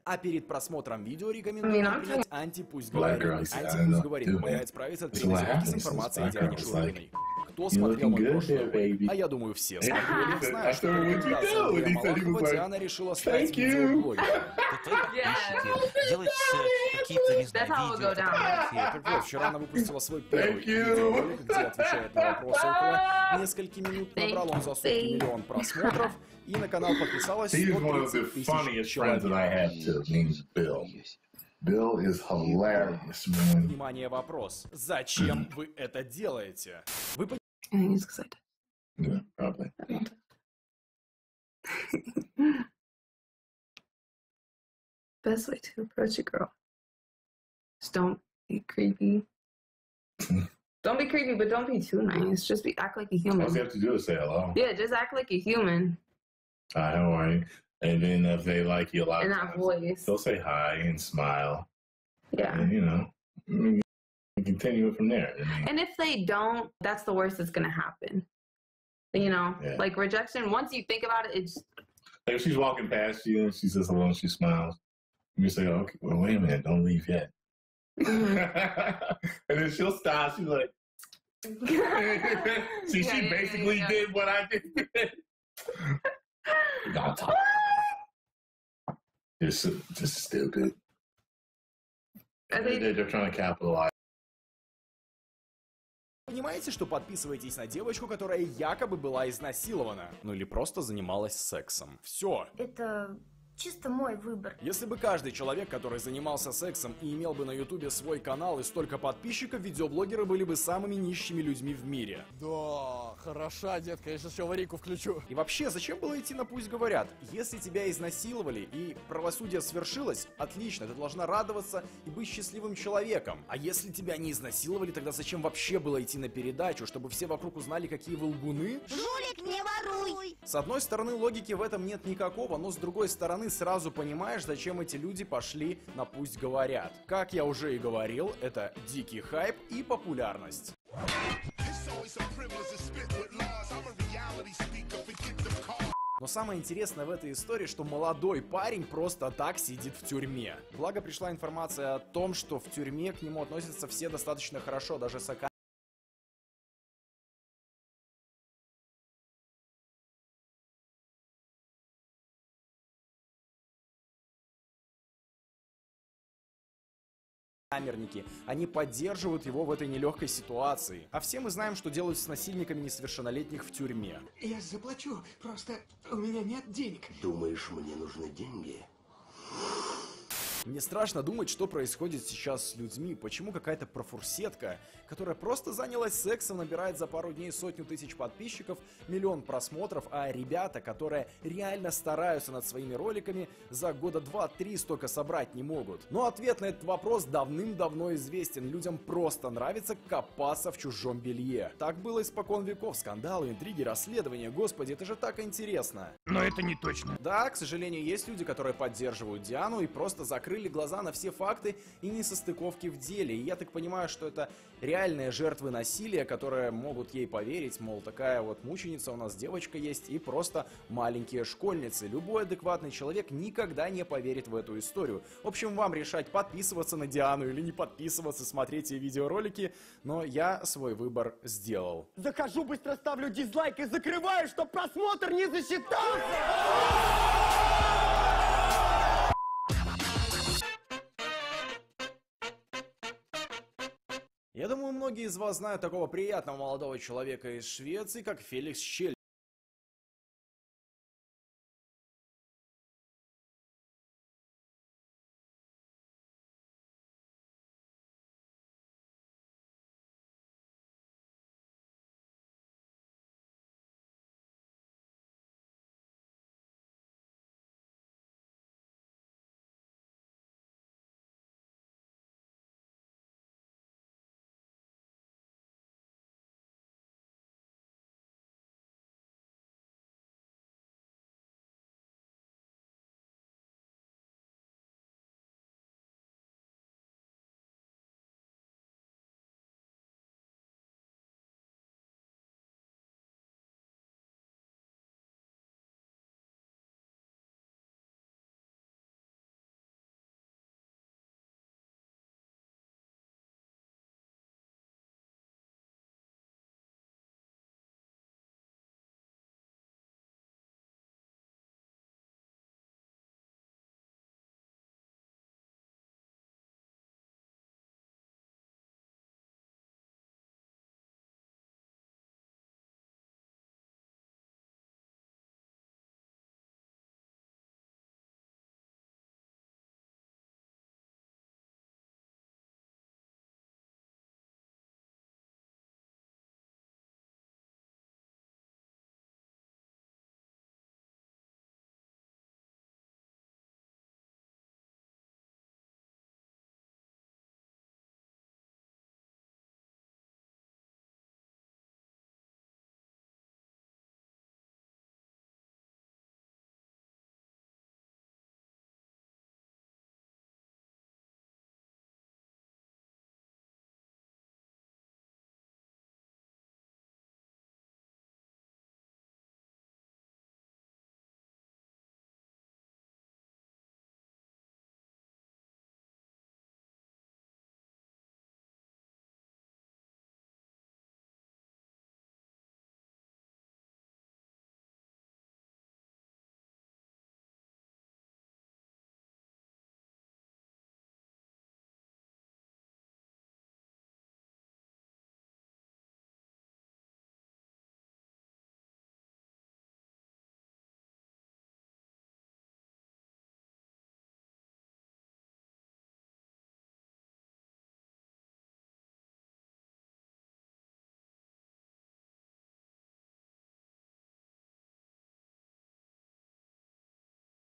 А перед просмотром видео рекомендую принять анти-пусть Black говорит. know, говорит помогает справиться от передозировки с информацией Диане Шурыгиной. Кто You смотрел мой прошлый ролик? А я думаю, все смотрели. I Знаю, что he was Малахова Диана решила стать видеоблогером. делать какие-то, не знаю, видео. Так вот, вчера она выпустила свой первый видеоролик, где отвечает на вопросы около нескольких минут. Набрал он за сутки миллион просмотров. И на канал подписалось of 130 the тысяч человек. Bill is hilarious, man. Внимание, вопрос. Зачем вы это делаете? Вы I think it's because I did. Yeah, probably. Okay. Best way to approach a girl. Just don't be creepy. don't be creepy, but don't be too nice. Just be act like a human. All you have to do is say hello. Yeah, just act like a human. Hi, how are you? And then if they like you a lot, in that voice, they'll say hi and smile. Yeah, and, you know. Mm, you continue it from there. And if they don't, that's the worst that's gonna happen. You know, Yeah. like rejection. Once you think about it, it's like if she's walking past you and she says hello and she smiles, you say, oh, okay, well, wait a minute, don't leave yet. mm-hmm. and then she'll stop. She's like, see, Yeah, she yeah, basically did what I did. Don't talk. Just, just stupid. Are They're, they- they're, they're trying to capitalize. Понимаете, что подписываетесь на девочку, которая якобы была изнасилована? Ну или просто занималась сексом. Все. Это чисто мой выбор. Если бы каждый человек, который занимался сексом и имел бы на ютубе свой канал и столько подписчиков, видеоблогеры были бы самыми нищими людьми в мире. Да, хороша, детка, я сейчас еще аварийку включу. И вообще, зачем было идти на «Пусть говорят»? Если тебя изнасиловали и правосудие свершилось, отлично, ты должна радоваться и быть счастливым человеком. А если тебя не изнасиловали, тогда зачем вообще было идти на передачу, чтобы все вокруг узнали, какие вы лгуны? Жулик, не! С одной стороны, логики в этом нет никакого, но с другой стороны, сразу понимаешь, зачем эти люди пошли на «Пусть говорят». Как я уже и говорил, это дикий хайп и популярность. Но самое интересное в этой истории, что молодой парень просто так сидит в тюрьме. Благо пришла информация о том, что в тюрьме к нему относятся все достаточно хорошо, даже Сака камерники. Они поддерживают его в этой нелегкой ситуации. А все мы знаем, что делают с насильниками несовершеннолетних в тюрьме. Я заплачу, просто у меня нет денег. Думаешь, мне нужны деньги? Мне страшно думать, что происходит сейчас с людьми, почему какая-то профурсетка, которая просто занялась сексом, набирает за пару дней сотню тысяч подписчиков, миллион просмотров, а ребята, которые реально стараются над своими роликами, за года два-три столько собрать не могут. Но ответ на этот вопрос давным-давно известен. Людям просто нравится копаться в чужом белье. Так было испокон веков. Скандалы, интриги, расследования. Господи, это же так интересно. Но это не точно. Да, к сожалению, есть люди, которые поддерживают Диану и просто закрыли глаза на все факты и несостыковки в деле. И я так понимаю, что это реальные жертвы насилия, которые могут ей поверить, мол, такая вот мученица у нас девочка есть, и просто маленькие школьницы. Любой адекватный человек никогда не поверит в эту историю. В общем, вам решать, подписываться на Диану или не подписываться, смотреть ее видеоролики, но я свой выбор сделал. Захожу, быстро ставлю дизлайк и закрываю, чтоб просмотр не засчитался! Я думаю, многие из вас знают такого приятного молодого человека из Швеции, как Феликс Щель.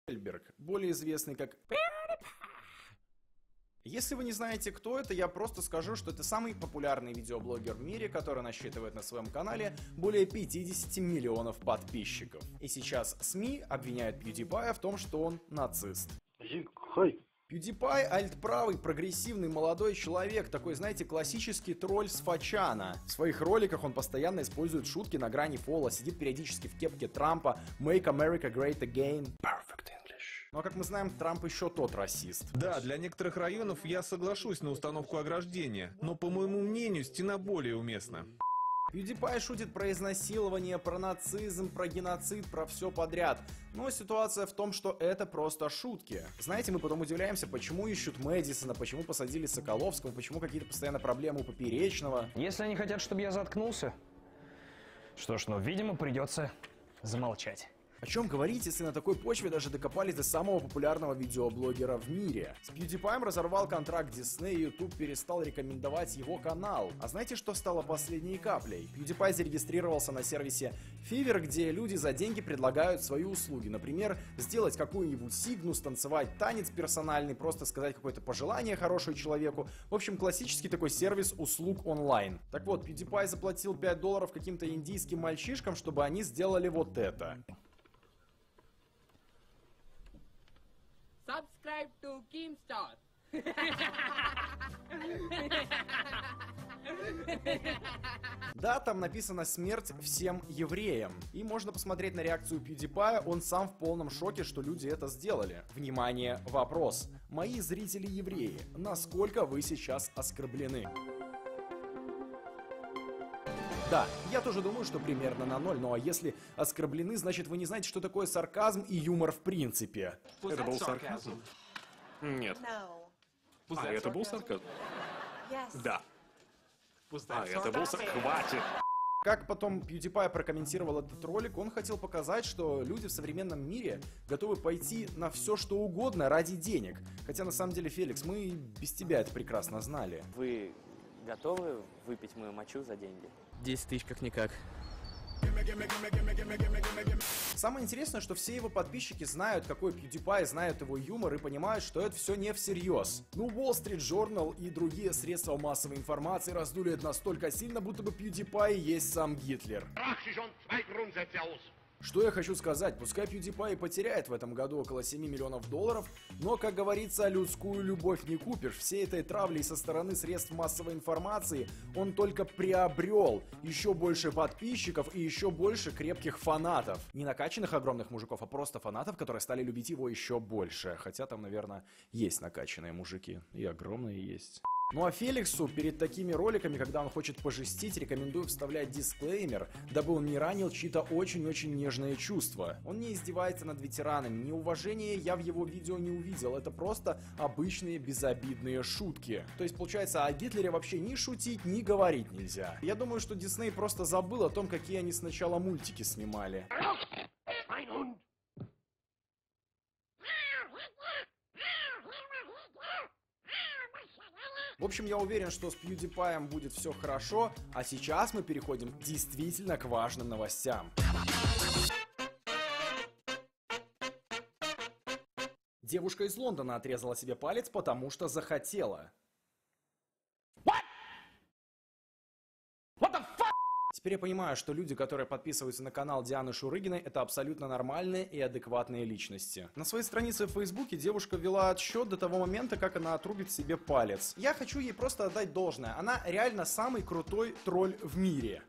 Эльберг, более известный как если вы не знаете, кто это, я просто скажу, что это самый популярный видеоблогер в мире, который насчитывает на своем канале более 50 миллионов подписчиков. И сейчас СМИ обвиняют PewDiePie в том, что он нацист. PewDiePie альтправый, прогрессивный молодой человек, такой, знаете, классический тролль с фачана. В своих роликах он постоянно использует шутки на грани фола, сидит периодически в кепке Трампа, Make America Great Again. Perfect English. Но, как мы знаем, Трамп еще тот расист. Да, для некоторых районов я соглашусь на установку ограждения, но, по моему мнению, стена более уместна. PewDiePie шутит про изнасилование, про нацизм, про геноцид, про все подряд. Но ситуация в том, что это просто шутки. Знаете, мы потом удивляемся, почему ищут Мэдисона, почему посадили Соколовского, почему какие-то постоянно проблемы у Поперечного. Если они хотят, чтобы я заткнулся, что ж, ну, видимо, придется замолчать. О чем говорить, если на такой почве даже докопались до самого популярного видеоблогера в мире? С PewDiePie разорвал контракт Disney и YouTube перестал рекомендовать его канал. А знаете, что стало последней каплей? PewDiePie зарегистрировался на сервисе Fiverr, где люди за деньги предлагают свои услуги. Например, сделать какую-нибудь сигну, станцевать танец персональный, просто сказать какое-то пожелание хорошему человеку. В общем, классический такой сервис услуг онлайн. Так вот, PewDiePie заплатил 5 долларов каким-то индийским мальчишкам, чтобы они сделали вот это. Subscribe to Keemstar. Да, там написано «Смерть всем евреям». И можно посмотреть на реакцию PewDiePie, он сам в полном шоке, что люди это сделали. Внимание, вопрос. Мои зрители евреи, насколько вы сейчас оскорблены? Да, я тоже думаю, что примерно на ноль, ну а если оскорблены, значит вы не знаете, что такое сарказм и юмор в принципе. Это был сарказм? Нет. А это был сарказм? Да. А это был сарказм? Хватит! Как потом PewDiePie прокомментировал этот ролик, он хотел показать, что люди в современном мире готовы пойти на все, что угодно ради денег. Хотя на самом деле, Феликс, мы без тебя это прекрасно знали. Вы готовы выпить мою мочу за деньги? 10 тысяч как-никак. Самое интересное, что все его подписчики знают, какой PewDiePie, знают его юмор и понимают, что это все не всерьез. Ну, Wall Street Journal и другие средства массовой информации раздули это настолько сильно, будто бы PewDiePie есть сам Гитлер. Что я хочу сказать, пускай PewDiePie потеряет в этом году около 7 миллионов долларов, но, как говорится, людскую любовь не купишь. Всей этой травлей со стороны средств массовой информации он только приобрел еще больше подписчиков и еще больше крепких фанатов. Не накачанных огромных мужиков, а просто фанатов, которые стали любить его еще больше. Хотя там, наверное, есть накачанные мужики. И огромные есть. Ну а Феликсу перед такими роликами, когда он хочет пожестить, рекомендую вставлять дисклеймер, дабы он не ранил чьи-то очень-очень нежные чувства. Он не издевается над ветеранами, неуважения я в его видео не увидел, это просто обычные безобидные шутки. То есть получается о Гитлере вообще ни шутить, ни говорить нельзя. Я думаю, что Дисней просто забыл о том, какие они сначала мультики снимали. В общем, я уверен, что с PewDiePie будет все хорошо, а сейчас мы переходим действительно к важным новостям. Девушка из Лондона отрезала себе палец, потому что захотела. Теперь я понимаю, что люди, которые подписываются на канал Дианы Шурыгиной, это абсолютно нормальные и адекватные личности. На своей странице в Фейсбуке девушка вела отсчет до того момента, как она отрубит себе палец. Я хочу ей просто отдать должное. Она реально самый крутой тролль в мире.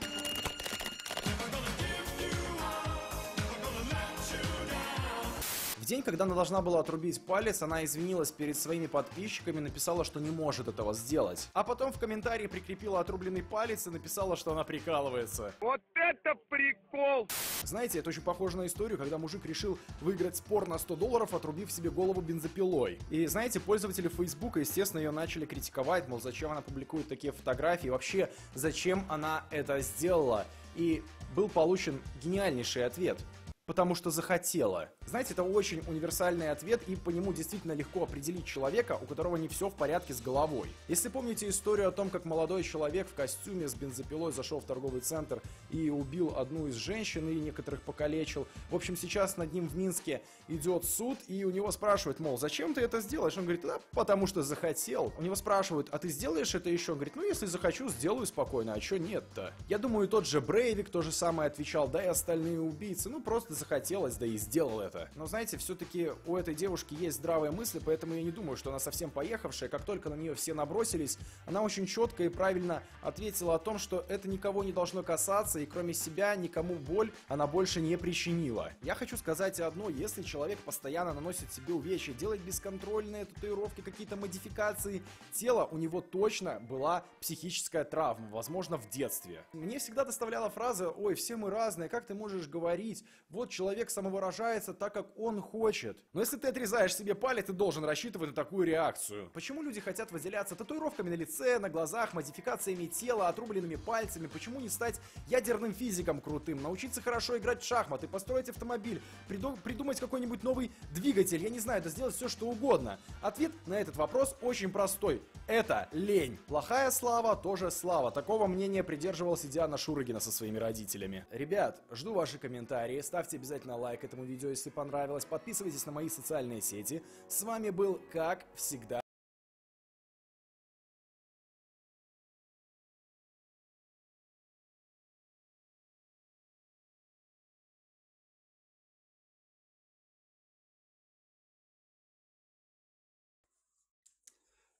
В день, когда она должна была отрубить палец, она извинилась перед своими подписчиками, написала, что не может этого сделать. А потом в комментарии прикрепила отрубленный палец и написала, что она прикалывается. Вот это прикол! Знаете, это очень похоже на историю, когда мужик решил выиграть спор на 100 долларов, отрубив себе голову бензопилой. И знаете, пользователи Фейсбука, естественно, ее начали критиковать, мол, зачем она публикует такие фотографии, вообще, зачем она это сделала. И был получен гениальнейший ответ. Потому что захотела. Знаете, это очень универсальный ответ, и по нему действительно легко определить человека, у которого не все в порядке с головой. Если помните историю о том, как молодой человек в костюме с бензопилой зашел в торговый центр и убил одну из женщин и некоторых покалечил. В общем, сейчас над ним в Минске идет суд, и у него спрашивают, мол, зачем ты это сделаешь? Он говорит, да, потому что захотел. У него спрашивают, а ты сделаешь это еще? Он говорит, ну, если захочу, сделаю спокойно, а что нет-то? Я думаю, тот же Брейвик то же самое отвечал, да и остальные убийцы, ну, просто захотелось, да и сделал это. Но знаете, все-таки у этой девушки есть здравые мысли, поэтому я не думаю, что она совсем поехавшая. Как только на нее все набросились, она очень четко и правильно ответила о том, что это никого не должно касаться, и кроме себя никому боль она больше не причинила. Я хочу сказать одно, если человек постоянно наносит себе увечья, делает бесконтрольные татуировки, какие-то модификации тела, у него точно была психическая травма, возможно, в детстве. Мне всегда доставляла фраза, ой, все мы разные, как ты можешь говорить, вот человек самовыражается так, как он хочет. Но если ты отрезаешь себе палец, ты должен рассчитывать на такую реакцию. Почему люди хотят выделяться татуировками на лице, на глазах, модификациями тела, отрубленными пальцами? Почему не стать ядерным физиком крутым, научиться хорошо играть в шахматы, построить автомобиль, приду- придумать какой-нибудь новый двигатель, я не знаю, да сделать все, что угодно? Ответ на этот вопрос очень простой. Это лень. Плохая слава тоже слава. Такого мнения придерживался Диана Шурыгина со своими родителями. Ребят, жду ваши комментарии. Ставьте обязательно лайк этому видео, если понравилось. Подписывайтесь на мои социальные сети. С вами был, как всегда,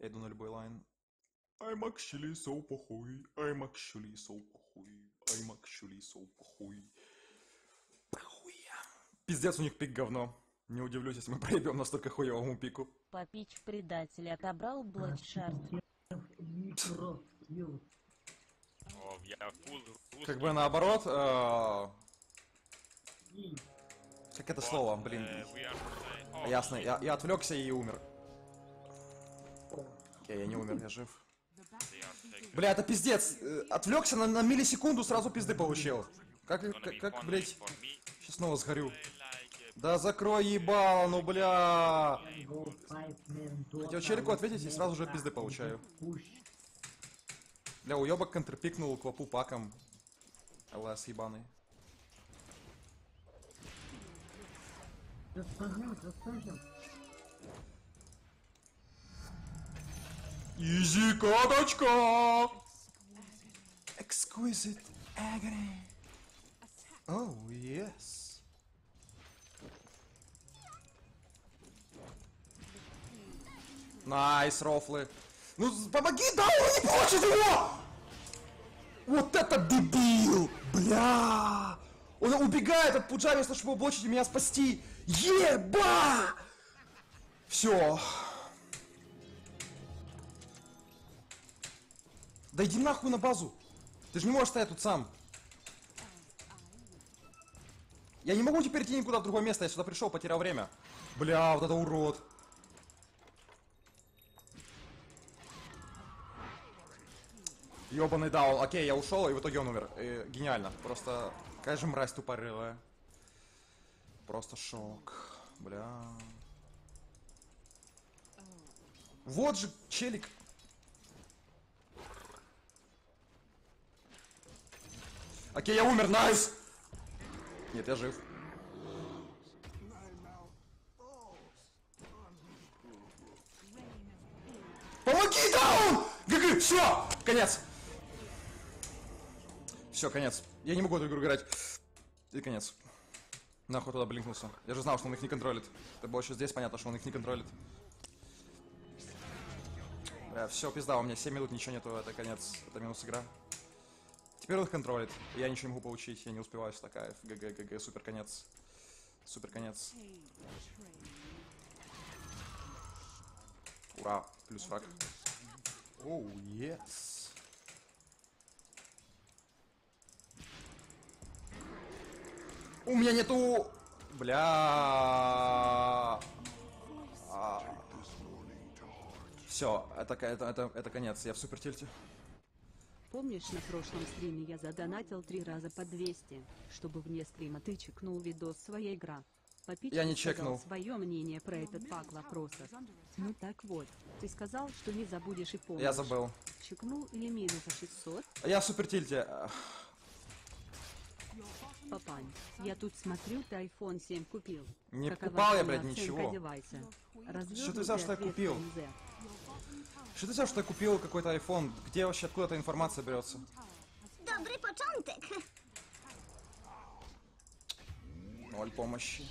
Я иду на любой лайн. I'm actually so похуй. I'm actually so похуй. I'm actually so похуй. Пиздец, у них пик говно. Не удивлюсь, если мы проебем настолько хуевому пику. Попич предатель отобрал фул Как бы наоборот, э, как это слово, блин. Ясно, я, я отвлекся и умер. Окей, я не умер, я жив. Бля, это пиздец. Э, Отвлекся на, на миллисекунду, сразу пизды получил. Как, как, как, блядь, сейчас снова сгорю. Да закрой ебало, ну бля. Хотел челику ответить и сразу же пизды получаю. Бля, уебок контрпикнул квапу паком. ЛС ебаный. Easy каточка! Exquisite agony. Oh, yes. Nice, рофлы. Ну, помоги, да, он не хочет его! Вот это дебил! Бля! Он убегает от Пуджа вместо того, чтобы блочить и меня спасти. Еба! Все. Да иди нахуй на базу. Ты же не можешь стоять тут сам. Я не могу теперь идти никуда в другое место. Я сюда пришел, потерял время. Бля, вот это урод. Ёбаный даул. Окей, я ушел, и в итоге он умер. Э, гениально. Просто, какая же мразь тупорылая. Просто шок. Бля. Вот же челик. Окей, я умер, найс! Нет, я жив. Помоги, даун! ГГ, все, конец. Все, конец. Я не могу эту игру играть. И конец. Нахуй туда блинкнулся. Я же знал, что он их не контролит. Это еще здесь понятно, что он их не контролит. Бля, все, пизда, у меня 7 минут, ничего нету, это конец. Это минус игра. Теперь он их контролит. Я ничего не могу получить, я не успеваю, стакаев. ГГ, ГГ, супер конец. Супер конец. Ура, плюс фраг. Оу, yes. У меня нету... Бля... Все, это, это, это, это конец, я в супер тильте. Помнишь, на прошлом стриме я задонатил три раза по 200, чтобы вне стрима ты чекнул видос своей игра. Попич Я не чекнул. свое мнение про этот пак вопросов. Ну так вот, ты сказал, что не забудешь и помнишь. Я забыл. Чекнул или минус 600? Я в супер тильте. Папань, я тут смотрю, ты iPhone 7 купил. Не Какова покупал я, блядь, ничего. девайса? Что ты взял, что я купил? Что ты взял, что я купил какой-то iPhone? Где вообще откуда эта информация берется? Dobry początek. Ноль помощи.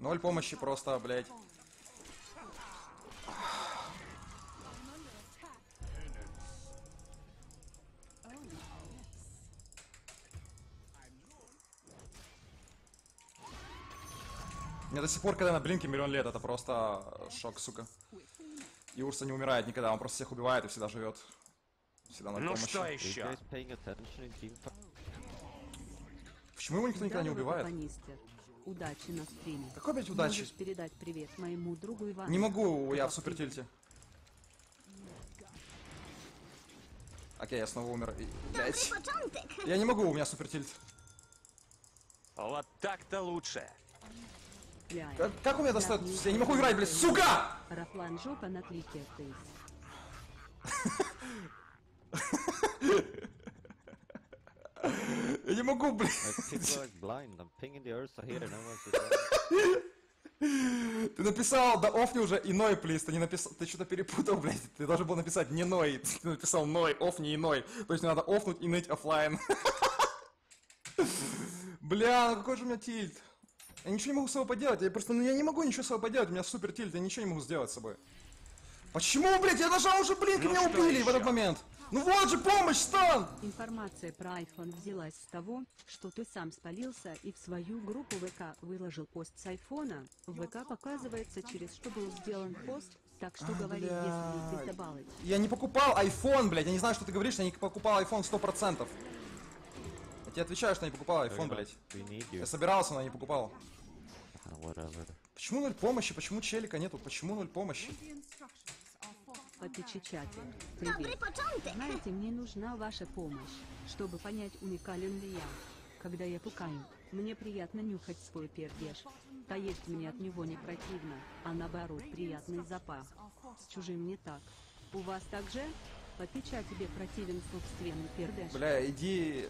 Ноль помощи просто, блядь. Мне до сих пор, когда на блинке миллион лет, это просто шок, сука. И Урса не умирает никогда, он просто всех убивает и всегда живет. Всегда на Ну помощи. что еще? Почему его никто никогда не убивает? Удачи на стриме. Какой, блядь, удачи? Можешь передать привет моему другу Ивану. Не могу, я в супер тильте. Окей, я снова умер. И, блядь. Я не могу, у меня супер тильт. Вот так-то лучше. Как, как у меня достает? я не могу играть, блядь, сука! Рафлан жопа на клике тейс. Я не могу, блядь. Ты написал, да офни уже иной плиз, ты не написал, ты что-то перепутал, блядь. Ты должен был написать не ной, ты написал ной, офни иной. То есть мне надо офнуть и ныть оффлайн. Бля, ну какой же у меня тильт. Я ничего не могу с собой поделать, я просто, ну я не могу ничего с собой поделать, у меня супер тильт, я ничего не могу сделать с собой. Почему, блядь, я нажал уже блинк, и Ну меня убили в еще? этот момент? Ну вот же помощь, стан! Информация про iPhone взялась с того, что ты сам спалился и в свою группу ВК выложил пост с айфона. В ВК показывается, через что был сделан пост, так что говори, если ты добавить. Я не покупал iPhone, блядь, я не знаю, что ты говоришь, я не покупал iPhone 100%. Я тебе отвечаю, что не покупал iPhone, блядь. You. Я собирался, но я не покупал. Whatever. Почему ноль помощи? Почему челика нету? Почему ноль помощи? По печати. Привет. Знаете, мне нужна ваша помощь, чтобы понять, уникален ли я. Когда я пукаю, мне приятно нюхать свой пердеж. Поесть мне от него не противно, а наоборот приятный запах. С чужим не так. У вас также? По печати тебе противен собственный пердеж. Бля, иди...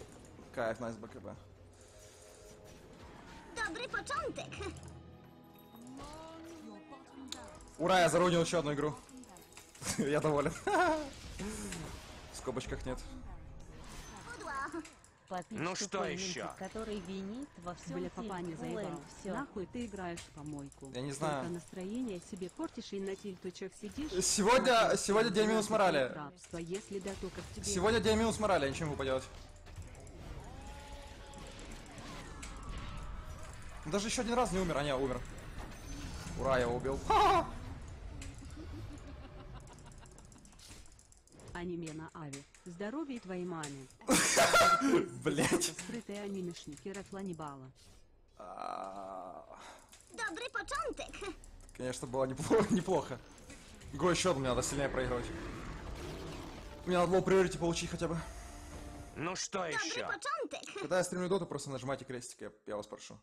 Кайф, найс БКБ. Dobry początek. Ура, я зарунил еще одну игру. Я доволен. В скобочках нет. Попить Ну что еще? который винит во всем Бля, папа не заебал. все. Нахуй ты играешь в помойку. Я не знаю. Только настроение себе портишь и на тильточек сидишь. Сегодня- сегодня день минус морали. Сегодня день минус морали, я ничего не могу поделать. Даже еще один раз не умер, а не, умер. Ура, я его убил. Аниме на Ави. Здоровье твоей маме. Блять. Скрытые анимешники Рафланибала. Dobry początek. Конечно, было неплохо. неплохо. Го еще мне надо сильнее проигрывать. Мне надо было приорити получить хотя бы. Ну что еще? Когда я стримлю доту, просто нажимайте крестик, я, я вас прошу.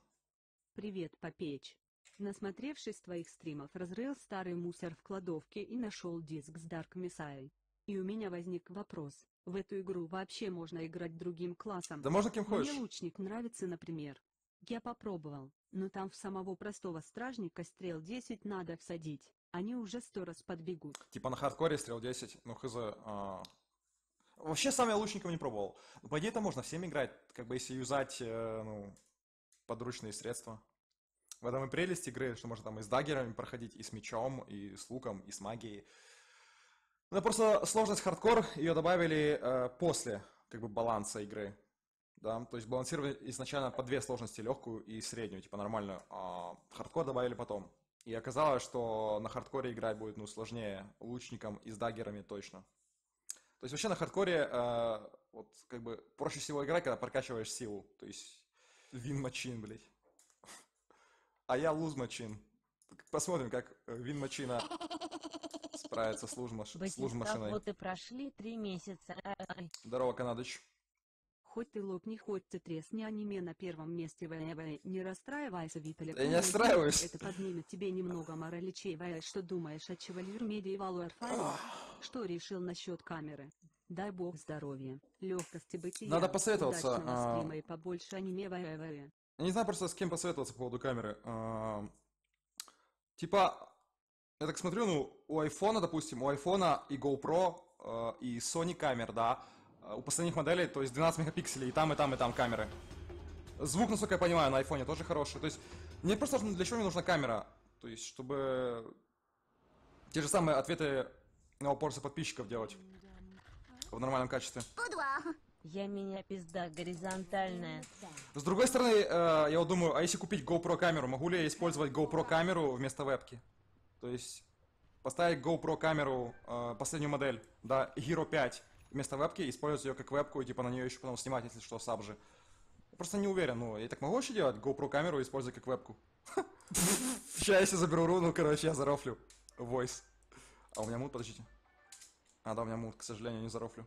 Привет, Попеч. Насмотревшись твоих стримов, разрыл старый мусор в кладовке и нашел диск с Dark Messiah. И у меня возник вопрос. В эту игру вообще можно играть другим классом? Да можно кем хочешь. Мне лучник нравится, например. Я попробовал, но там в самого простого стражника стрел 10 надо всадить. Они уже сто раз подбегут. Типа на хардкоре стрел 10, ну хз. а. Вообще сам я лучником не пробовал. Но по идее это можно всем играть, как бы если юзать, э, ну, подручные средства. В этом и прелесть игры, что можно там и с даггерами проходить, и с мечом, и с луком, и с магией. Ну, просто сложность хардкор ее добавили э, после, как бы, баланса игры. Да, то есть балансировали изначально по две сложности, легкую и среднюю, типа нормальную, а хардкор добавили потом. И оказалось, что на хардкоре играть будет, ну, сложнее лучникам и с даггерами точно. То есть вообще на хардкоре, э, вот, как бы, проще всего играть, когда прокачиваешь силу. То есть, win machine, блядь. А я lose machine. Посмотрим, как э, win мачина справится с lose, маш... с lose машиной. Вот и прошли три месяца. Ай. Здорово, Канадыч. Хоть ты лопни, хоть ты тресни аниме на первом месте ВВ. Не расстраивайся, Виталий. Я не расстраиваюсь. Это поднимет тебе немного мораличей. Что думаешь о Chivalry Medieval Warfare? Что решил насчет камеры? Дай бог здоровья, легкости бытия. Надо посоветоваться, а. и побольше аниме. Я не знаю просто с кем посоветоваться по поводу камеры. А, Типа, я так смотрю, ну, у айфона, допустим, у айфона и GoPro, э, и Sony камер, да, э, у последних моделей, то есть 12 мегапикселей, и там, и там, и там камеры. Звук, насколько я понимаю, на айфоне тоже хороший. То есть, мне просто для чего мне нужна камера? То есть, чтобы те же самые ответы на вопросы подписчиков делать в нормальном качестве. Я меня пизда горизонтальная. С другой стороны, э, я вот думаю, а если купить GoPro камеру, могу ли я использовать GoPro камеру вместо вебки? То есть, Поставить GoPro камеру, э, последнюю модель, да, Hero 5, вместо вебки, использовать ее как вебку и типа на нее еще потом снимать, если что, сабжи. Я просто не уверен, ну, я так могу вообще делать? GoPro камеру использовать как вебку? Сейчас если заберу руну, короче, я зарофлю. Voice. А у меня мут, подождите. А, да, у меня мут, к сожалению, не зарофлю.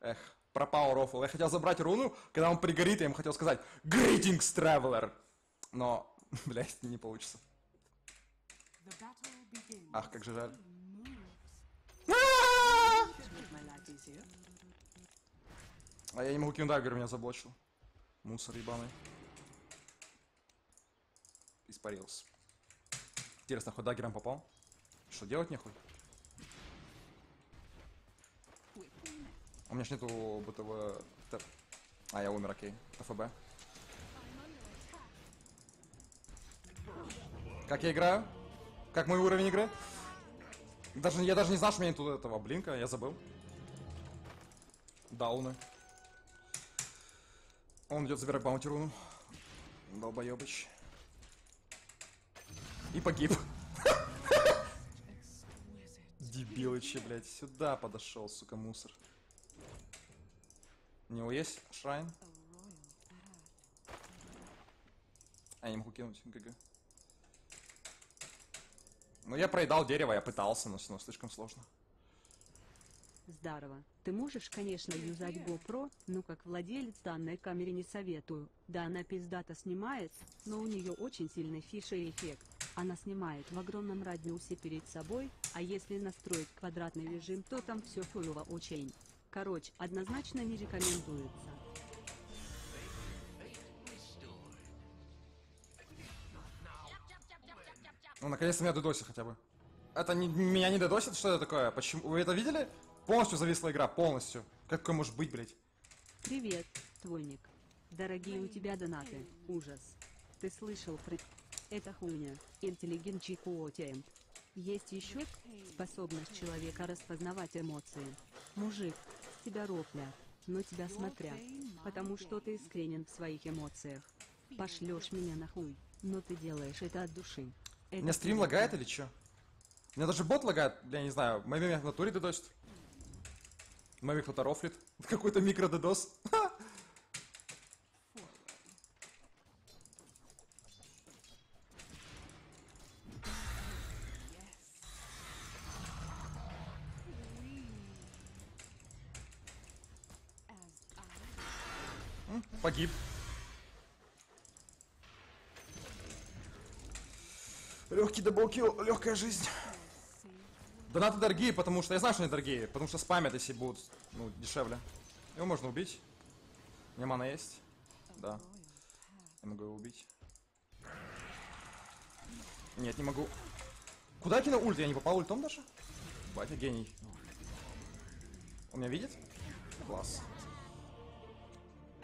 Эх, пропал рофл. Я хотел забрать руну, когда он пригорит, я ему хотел сказать Greetings, Traveler! Но, блядь, не получится. Ах, как же жаль. А я не могу кинуть dagger, меня заблочил. Мусор ебаный. Испарился. Интересно, хоть даггером попал? Что, делать нехуй? У меня ж нету. Т- А, я умер, окей. ТФБ. Как я играю? Как мой уровень игры? Даже, я даже не знал, что у меня нету этого блинка, я забыл. Дауны. Он идет забирать баунти руну. Долбоебыч. И погиб. Дебилычи, блядь. Сюда подошел, сука, мусор. У него есть шрайн? А, я не могу кинуть, ГГ. Ну, я проедал дерево, я пытался, но, но слишком сложно. Здорово. Ты можешь, конечно, юзать GoPro, но как владелец данной камеры не советую. Да, она пиздато снимает, но у нее очень сильный фишер эффект. Она снимает в огромном радиусе перед собой, а если настроить квадратный режим, то там все хуево очень. Короче, однозначно не рекомендуется. Ну, наконец-то меня дедосит хотя бы. Это не, меня не дедосит? Что это такое? Почему? Вы это видели? Полностью зависла игра, полностью. Как такое может быть, блядь? Привет, твойник. Дорогие у тебя донаты. Ужас. Ты слышал про... Это хуйня. Интеллигенчий коотиент. Есть еще способность человека распознавать эмоции. Мужик, тебя ропля, но тебя смотрят, потому что ты искренен в своих эмоциях. Пошлешь меня нахуй, но ты делаешь это от души. У меня стрим лагает или что? У меня даже бот лагает, я не знаю, Мэйби меня в натуре дедосит. Мэйби кто-то рофлит. Какой-то микро-дедос. М, Погиб. Легкий даблкил, легкая жизнь. Донаты дорогие, потому что... Я знаю, что они дорогие, потому что спамят, если будут, ну, дешевле. Его можно убить. У меня мана есть. Да. Я могу его убить. Нет, не могу. Куда я кинул ульт? Я не попал ультом даже? Батя гений. Он меня видит? Класс.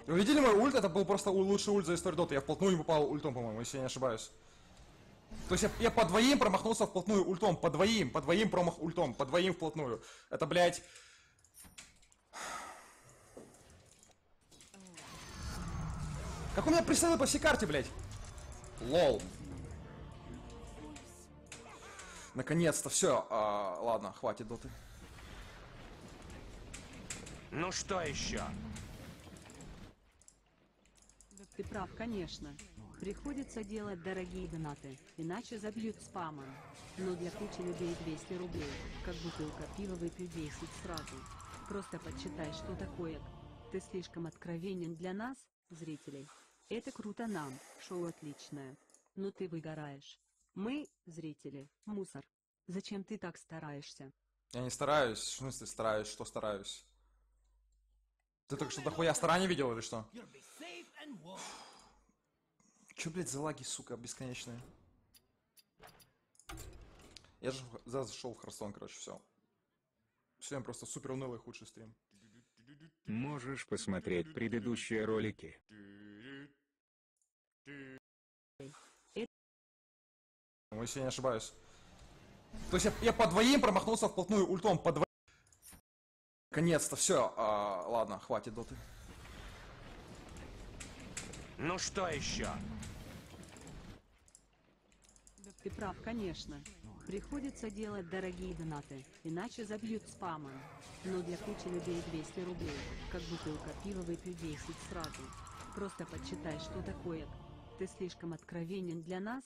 Вы видели мой ульт? Это был просто лучший ульт за историю доты. Я вплотную не попал ультом, по-моему, если я не ошибаюсь. То есть я, я по двоим промахнулся вплотную ультом, по двоим, по двоим промах ультом, по двоим вплотную. Это, блядь... Как у меня прицелы по всей карте, блядь? Лол. Наконец-то, все. ладно, хватит доты. Ну что еще? Ты прав, конечно. Приходится делать дорогие донаты, иначе забьют спамом. Но для кучи людей 200 рублей, как бутылка пива выпью 10 сразу. Просто подсчитай, что такое. Ты слишком откровенен для нас, зрителей. Это круто нам, шоу отличное. Но ты выгораешь. Мы, зрители, мусор. Зачем ты так стараешься? Я не стараюсь. В смысле стараюсь? Что стараюсь? Ты только что дохуя старания видел или что? Чё, блядь, за лаги, сука, бесконечные? Я же зашел в Харстон, короче, все. Сегодня просто супер унылый худший стрим. Можешь посмотреть предыдущие ролики. Ну, если я не ошибаюсь. То есть я, я по двоим промахнулся вплотную ультом, по двоим. Наконец-то, все. ладно, хватит доты. Ну что еще? Ты прав, конечно. Приходится делать дорогие донаты, иначе забьют спамом. Но для кучи людей 200 рублей, как бутылка пива выпью 10 сразу. Просто подсчитай, что такое. Ты слишком откровенен для нас,